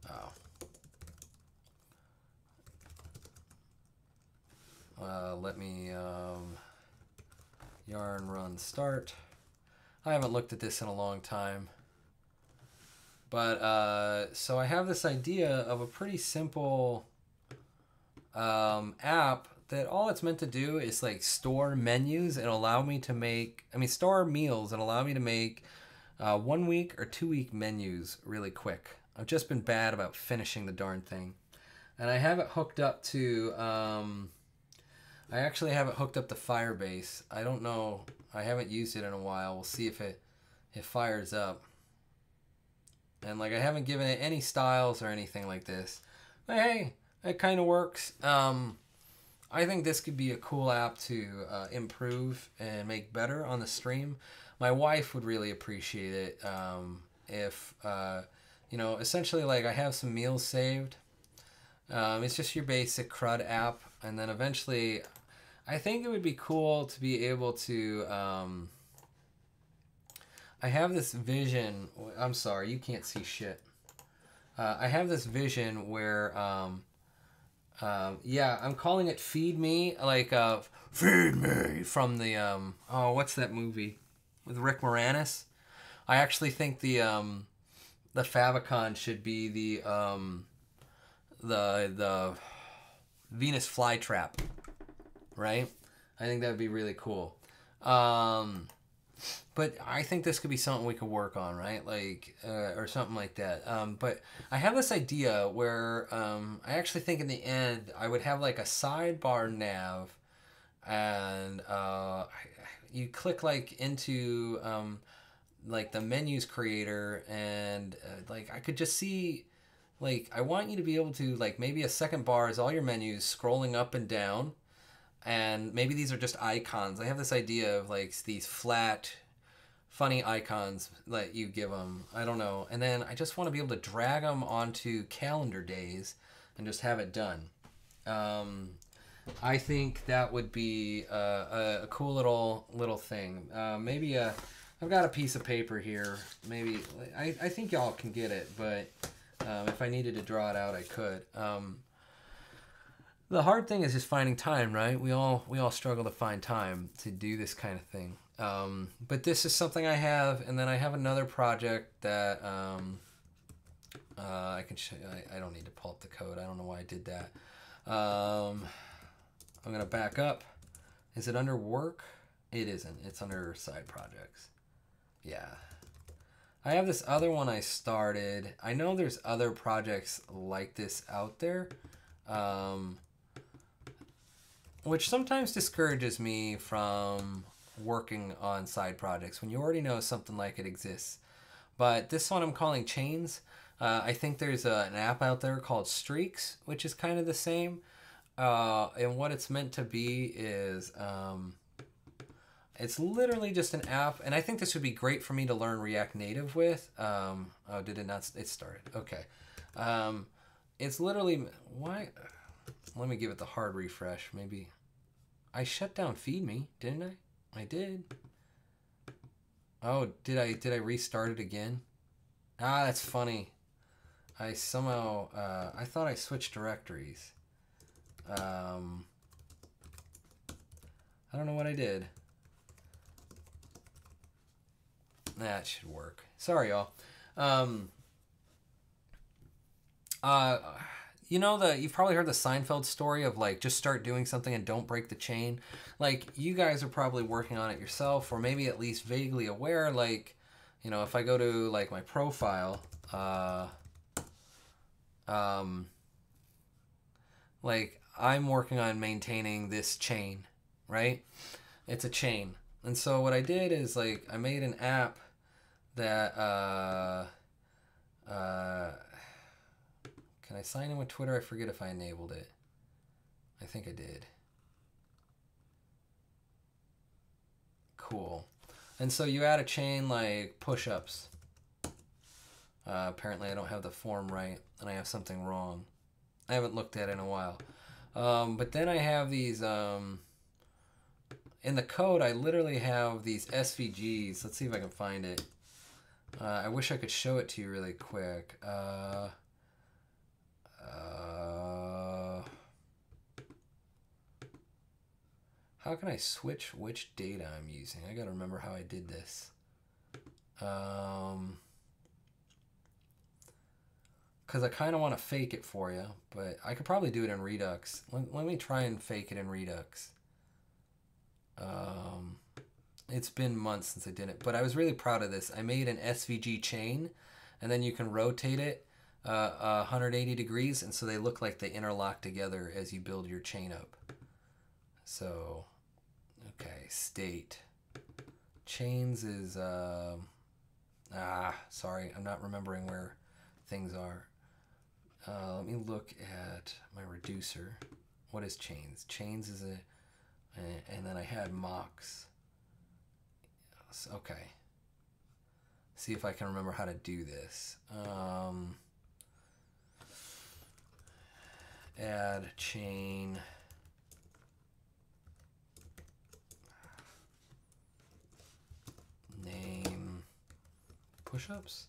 Oh. Uh, let me um, yarn run start. I haven't looked at this in a long time. But uh, so I have this idea of a pretty simple um, app that all it's meant to do is like store menus and allow me to make, I mean, store meals and allow me to make uh, one week or two week menus really quick. I've just been bad about finishing the darn thing. And I have it hooked up to. Um, I actually have it hooked up to Firebase. I don't know. I haven't used it in a while. We'll see if it it fires up. And like I haven't given it any styles or anything like this. But hey, it kind of works. Um, I think this could be a cool app to uh, improve and make better on the stream. My wife would really appreciate it um, if, uh, you know, essentially like I have some meals saved. Um, it's just your basic CRUD app, and then eventually I think it would be cool to be able to. Um, I have this vision. I'm sorry, you can't see shit. Uh, I have this vision where, um, um, yeah, I'm calling it "Feed Me," like uh, "Feed Me" from the um, oh, what's that movie with Rick Moranis? I actually think the um, the favicon should be the um, the the Venus flytrap right? I think that would be really cool. Um, but I think this could be something we could work on, right? Like, uh, or something like that. Um, but I have this idea where um, I actually think in the end I would have like a sidebar nav, and uh, you click like into um, like the menus creator, and uh, like I could just see. Like I want you to be able to like maybe a second bar is all your menus scrolling up and down, and maybe these are just icons. I have this idea of like these flat, funny icons that you give them. I don't know. And then I just want to be able to drag them onto calendar days and just have it done. Um, I think that would be a, a, a cool little little thing. Uh, maybe a, I've got a piece of paper here. Maybe I, I think y'all can get it, but um, if I needed to draw it out, I could. Um, the hard thing is just finding time, right? We all we all struggle to find time to do this kind of thing. Um, but this is something I have, and then I have another project that um, uh, I can show. I, I don't need to pull up the code. I don't know why I did that. Um, I'm gonna back up. Is it under work? It isn't. It's under side projects. Yeah. I have this other one I started. I know there's other projects like this out there. Um, which sometimes discourages me from working on side projects when you already know something like it exists. But this one I'm calling Chains. Uh, I think there's a, an app out there called Streaks, which is kind of the same. Uh, and what it's meant to be is um, it's literally just an app. And I think this would be great for me to learn React Native with. Um, oh, did it not? It started. Okay. Um, it's literally. Why? Let me give it the hard refresh. Maybe. I shut down Feed Me, didn't I? I did. Oh, did I did I restart it again? Ah, that's funny. I somehow uh, I thought I switched directories. Um, I don't know what I did. That should work. Sorry, y'all. Um, uh, you know the you've probably heard the Seinfeld story of like just start doing something and don't break the chain. Like you guys are probably working on it yourself, or maybe at least vaguely aware. Like, you know, if I go to like my profile, uh, um, like I'm working on maintaining this chain, right? It's a chain. And so what I did is like I made an app that uh uh can I sign in with Twitter? I forget if I enabled it. I think I did. Cool. And so you add a chain like push-ups. Uh, apparently I don't have the form right and I have something wrong. I haven't looked at it in a while. Um, but then I have these, um, in the code, I literally have these SVGs. Let's see if I can find it. Uh, I wish I could show it to you really quick. Uh, how can I switch which data I'm using? I gotta remember how I did this. Um, because I kind of want to fake it for you, but I could probably do it in Redux. Let, let me try and fake it in Redux. Um, it's been months since I did it, but I was really proud of this. I made an SVG chain, and then you can rotate it uh, 180 degrees, and so they look like they interlock together as you build your chain up. So, okay, state. Chains is, uh, ah, sorry, I'm not remembering where things are. Uh, let me look at my reducer. What is chains? Chains is a, and then I had mocks. Okay. See if I can remember how to do this. Um, add chain. Name push-ups.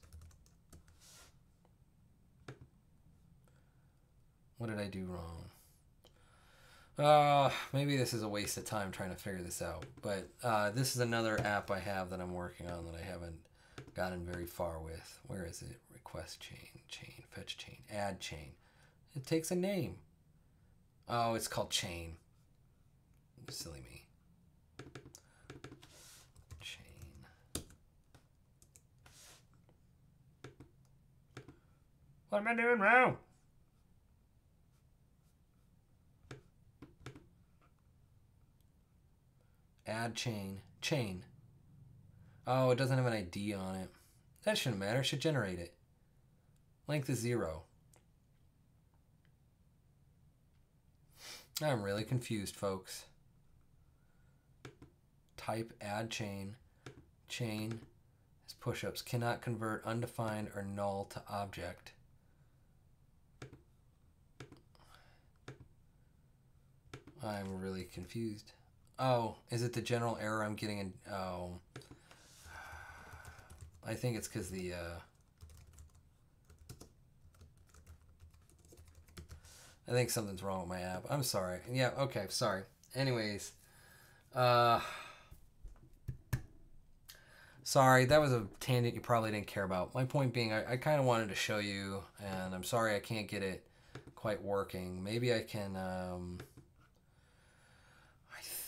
What did I do wrong? Uh, maybe this is a waste of time trying to figure this out. But uh, this is another app I have that I'm working on that I haven't gotten very far with. Where is it? Request chain, chain, fetch chain, add chain. It takes a name. Oh, it's called chain. Silly me. What am I doing wrong? Add chain. Chain. Oh, it doesn't have an ID on it. That shouldn't matter. It should generate it. Length is zero. I'm really confused, folks. Type add chain. Chain is push-ups. Cannot convert undefined or null to object. I'm really confused. Oh, is it the general error I'm getting in? Oh. I think it's because the, uh, I think something's wrong with my app. I'm sorry. Yeah, okay, sorry. Anyways, uh, sorry, that was a tangent you probably didn't care about. My point being, I, I kind of wanted to show you, and I'm sorry I can't get it quite working. Maybe I can, um,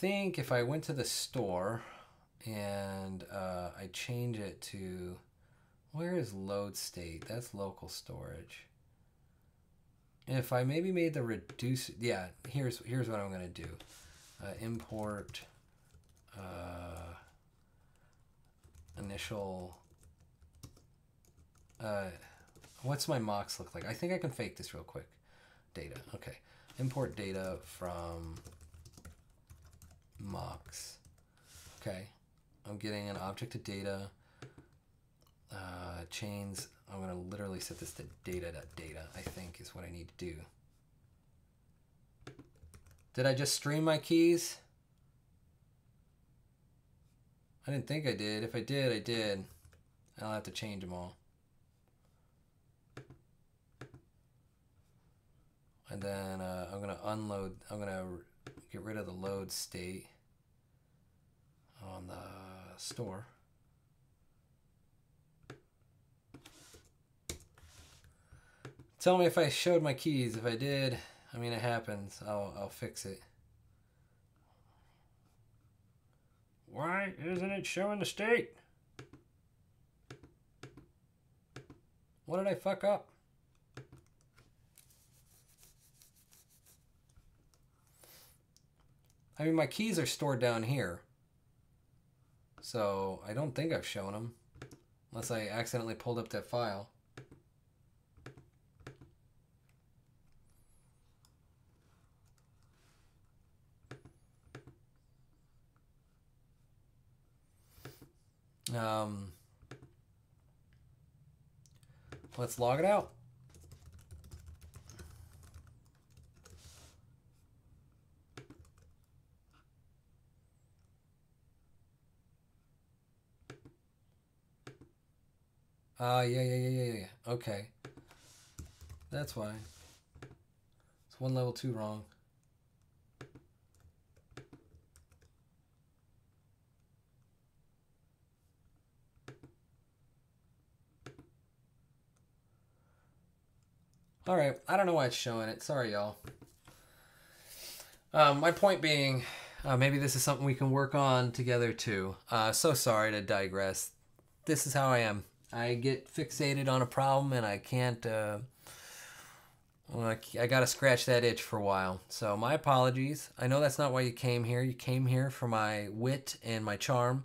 think if I went to the store and uh, I change it to where is load state? That's local storage. If I maybe made the reduce, yeah, here's here's what I'm gonna do. Uh, import uh, initial Uh, what's my mocks look like? I think I can fake this real quick. Data. Okay. Import data from mocks. Okay. I'm getting an object of data. Uh, chains. I'm to literally set this to data.data, data, I think is what I need to do. Did I just stream my keys? I didn't think I did. If I did, I did. I'll have to change them all. And then uh, I'm to unload, I'm to get rid of the load state on the store. Tell me if I showed my keys. If I did, I mean, it happens. I'll, I'll fix it. Why isn't it showing the state? What did I fuck up? I mean, my keys are stored down here. So I don't think I've shown them. Unless I accidentally pulled up that file. Um, let's log it out. Ah, uh, yeah, yeah, yeah, yeah, yeah. Okay. That's why. It's one level two wrong. All right, I don't know why it's showing it. Sorry, y'all. Um, my point being, uh, maybe this is something we can work on together too. Uh, so sorry to digress. This is how I am. I get fixated on a problem and I can't. Uh, I, I got to scratch that itch for a while. So my apologies. I know that's not why you came here. You came here for my wit and my charm.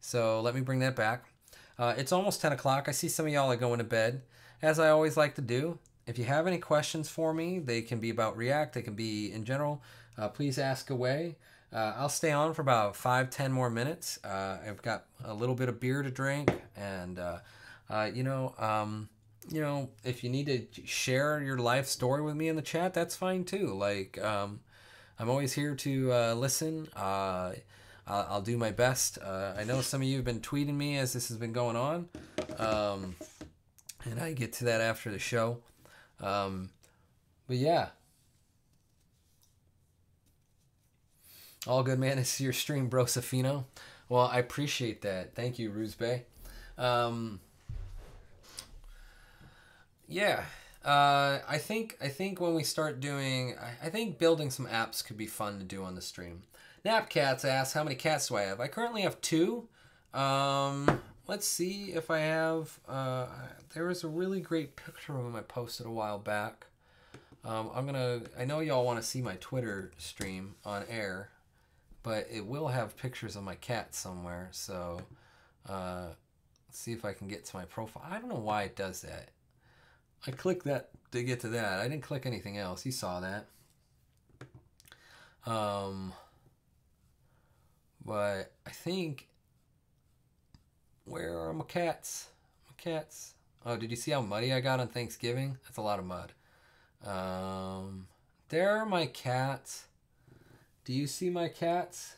So let me bring that back. Uh, it's almost 10 o'clock. I see some of y'all are going to bed. As I always like to do, if you have any questions for me, they can be about React, they can be in general, uh, please ask away. Uh, I'll stay on for about five, ten more minutes. Uh, I've got a little bit of beer to drink, and uh, uh, you know, um, you know, if you need to share your life story with me in the chat, that's fine too. Like, um, I'm always here to uh, listen. I'll, I'll, do my best. I know some of you have been tweeting me as this has been going on, um, and I get to that after the show. Um, but yeah. All good, man. This is your stream, Bro Safino. Well, I appreciate that. Thank you, Ruse Bay. Um, yeah. Uh, I think I think when we start doing, I, I think building some apps could be fun to do on the stream. Napcats asks, how many cats do I have? I currently have two. Um, let's see if I have. Uh, there was a really great picture of him I posted a while back. Um, I'm gonna. I know y'all want to see my Twitter stream on air, but it will have pictures of my cat somewhere. So, uh, see if I can get to my profile. I don't know why it does that. I clicked that to get to that. I didn't click anything else. You saw that. Um, but I think where are my cats? My cats. Oh, did you see how muddy I got on Thanksgiving? That's a lot of mud. Um, there are my cats. Do you see my cats?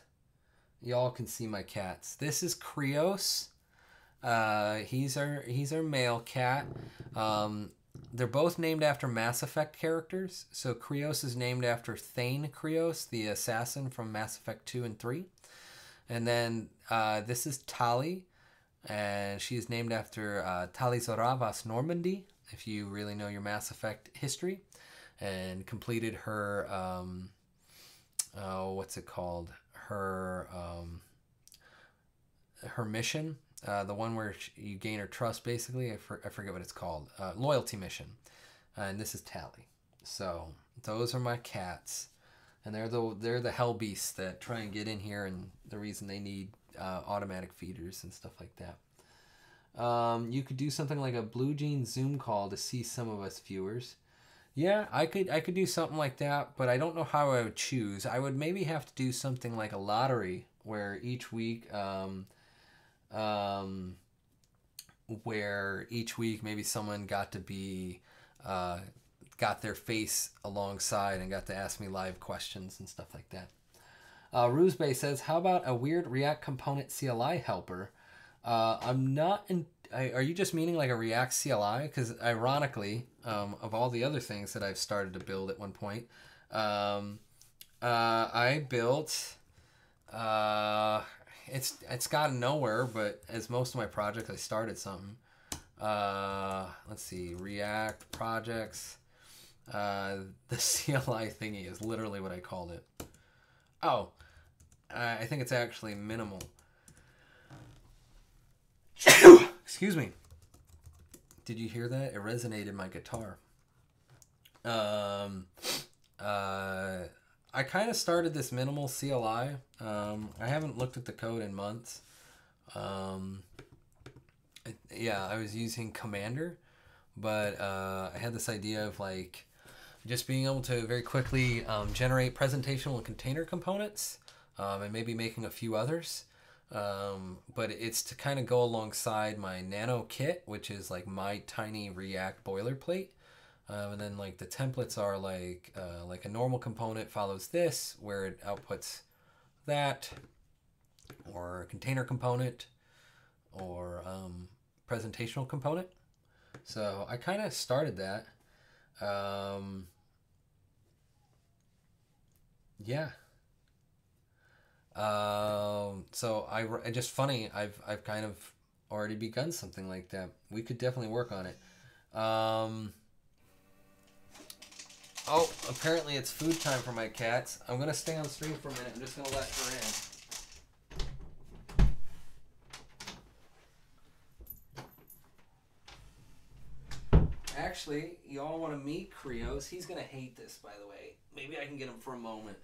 Y'all can see my cats. This is Krios. Uh, he's our he's our male cat. Um, they're both named after Mass Effect characters. So Krios is named after Thane Krios, the assassin from Mass Effect 2 and 3. And then uh, this is Tali and she is named after uh, Tali'Zorah vas Normandy, if you really know your Mass Effect history, and completed her, um, oh, what's it called? Her, um, her mission, uh, the one where you gain her trust, basically. I, for, I forget what it's called. Uh, loyalty mission. and this is Tally. So those are my cats, and they're the they're the hell beasts that try and get in here, and the reason they need uh, automatic feeders and stuff like that. Um, you could do something like a Blue Jean Zoom call to see some of us viewers. Yeah, I could I could do something like that, but I don't know how I would choose. I would maybe have to do something like a lottery where each week um, um, where each week maybe someone got to be uh, got their face alongside and got to ask me live questions and stuff like that. Uh, Ruse says, "How about a weird React component CLI helper?" Uh, I'm not in. I, are you just meaning like a React CLI? Because ironically, um, of all the other things that I've started to build at one point, um, uh, I built. Uh, it's it's gotten nowhere, but as most of my projects, I started something. Uh, let's see, React projects. Uh, the CLI thingy is literally what I called it. Oh, I think it's actually minimal. Excuse me. Did you hear that? It resonated my guitar. Um, uh, I kind of started this minimal CLI. Um, I haven't looked at the code in months. Um, yeah, I was using Commander, but uh, I had this idea of like just being able to very quickly um, generate presentational and container components um, and maybe making a few others. Um, but it's to kind of go alongside my Nano kit, which is like my tiny React boilerplate. Um, and then like the templates are like uh, like a normal component follows this, where it outputs that, or a container component, or um, presentational component. So I kind of started that. Um, yeah. Um, so I just funny. I've I've kind of already begun something like that. We could definitely work on it. Um, oh, apparently it's food time for my cats. I'm gonna stay on stream for a minute. I'm just gonna let her in. Actually, y'all want to meet Krios? He's gonna hate this, by the way. Maybe I can get him for a moment.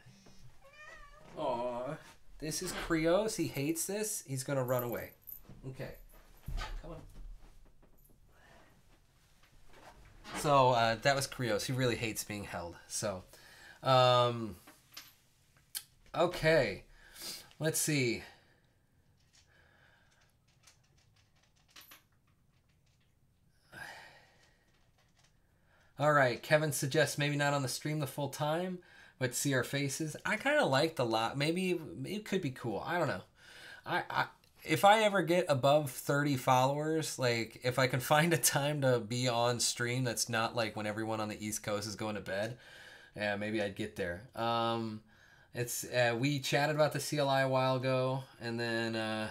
Aw. This is Krios. He hates this. He's going to run away. Okay. Come on. So uh, that was Krios. He really hates being held. So, um, okay. Let's see. All right. Kevin suggests maybe not on the stream the full time but see our faces. I kind of liked a lot. Maybe it could be cool. I don't know. I, I if I ever get above 30 followers, like if I can find a time to be on stream that's not like when everyone on the East Coast is going to bed, yeah, maybe I'd get there. Um, it's uh, we chatted about the CLI a while ago, and then uh,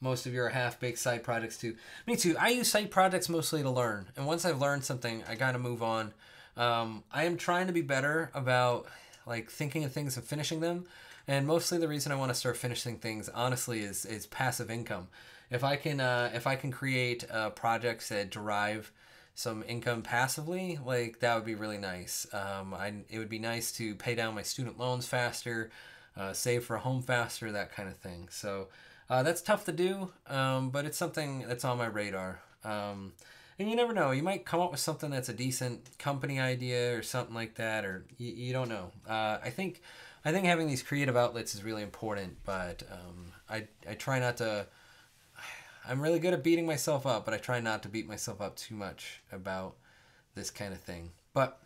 most of your half baked side projects too. Me too. I use side projects mostly to learn, and once I've learned something, I gotta move on. Um, I am trying to be better about like thinking of things and finishing them. And mostly the reason I want to start finishing things, honestly, is is passive income. If I can, uh, if I can create uh, projects that derive some income passively, like that would be really nice. Um, I it would be nice to pay down my student loans faster, uh, save for a home faster, that kind of thing. So uh, that's tough to do, um, but it's something that's on my radar. Um, and you never know you might come up with something that's a decent company idea or something like that or you, you don't know. Uh, i think i think having these creative outlets is really important but um, I, I try not to i'm really good at beating myself up but i try not to beat myself up too much about this kind of thing. But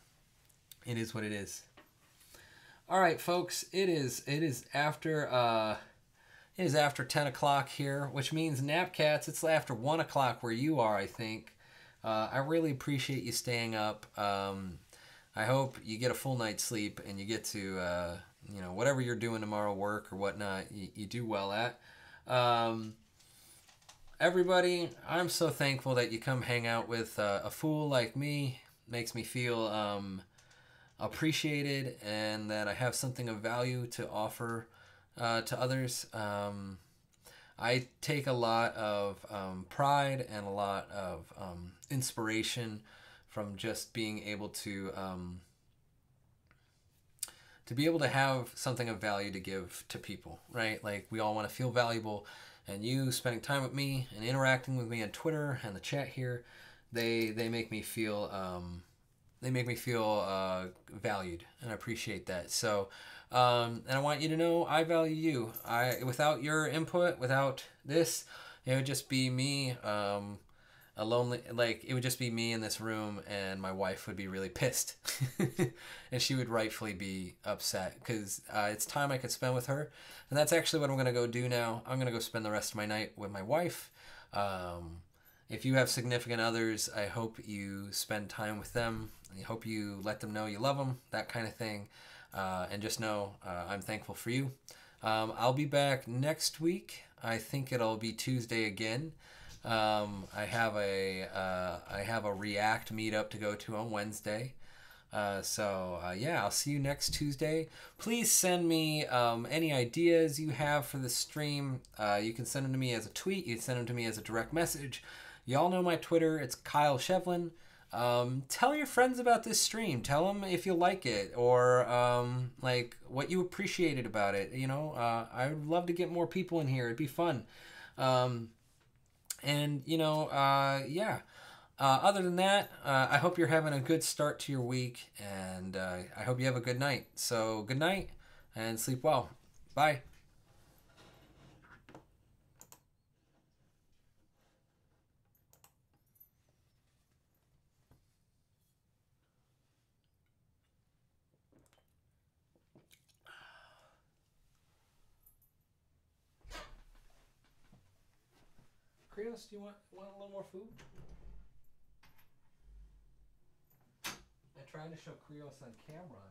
it is what it is. All right folks it is it is after uh it is after 10 o'clock here which means napcats it's after 1 o'clock where you are i think uh, I really appreciate you staying up. Um, I hope you get a full night's sleep and you get to, uh, you know, whatever you're doing tomorrow, work or whatnot, you, you do well at. Um, everybody, I'm so thankful that you come hang out with uh, a fool like me. Makes me feel um, appreciated and that I have something of value to offer uh, to others. Um, I take a lot of um, pride and a lot of um, inspiration from just being able to um, to be able to have something of value to give to people, right? Like we all want to feel valuable, and you spending time with me and interacting with me on Twitter and the chat here, they they make me feel um, they make me feel uh, valued, and I appreciate that. So, um, and I want you to know I value you. I without your input, without this, it would just be me. Um, a lonely like it would just be me in this room and my wife would be really pissed. And she would rightfully be upset because uh, it's time i could spend with her. And that's actually what i'm going to go do now. I'm going to go spend the rest of my night with my wife. Um, if you have significant others i hope you spend time with them. I hope you let them know you love them that kind of thing. Uh, and just know uh, i'm thankful for you. Um, i'll be back next week. I think it'll be tuesday again um, I have a uh, I have a React meetup to go to on Wednesday. Uh, so uh, yeah, I'll see you next Tuesday. Please send me um, any ideas you have for the stream. Uh, you can send them to me as a tweet. You can send them to me as a direct message. Y'all know my Twitter. It's Kyle Shevlin. Um, tell your friends about this stream. Tell them if you like it or um, like what you appreciated about it. You know, uh, I would love to get more people in here. It'd be fun. Um, and you know, uh, yeah. Uh, other than that, uh, I hope you're having a good start to your week, and uh, I hope you have a good night. So, good night and sleep well. Bye. Krios, do you want, want a little more food? I tried to show Krios on camera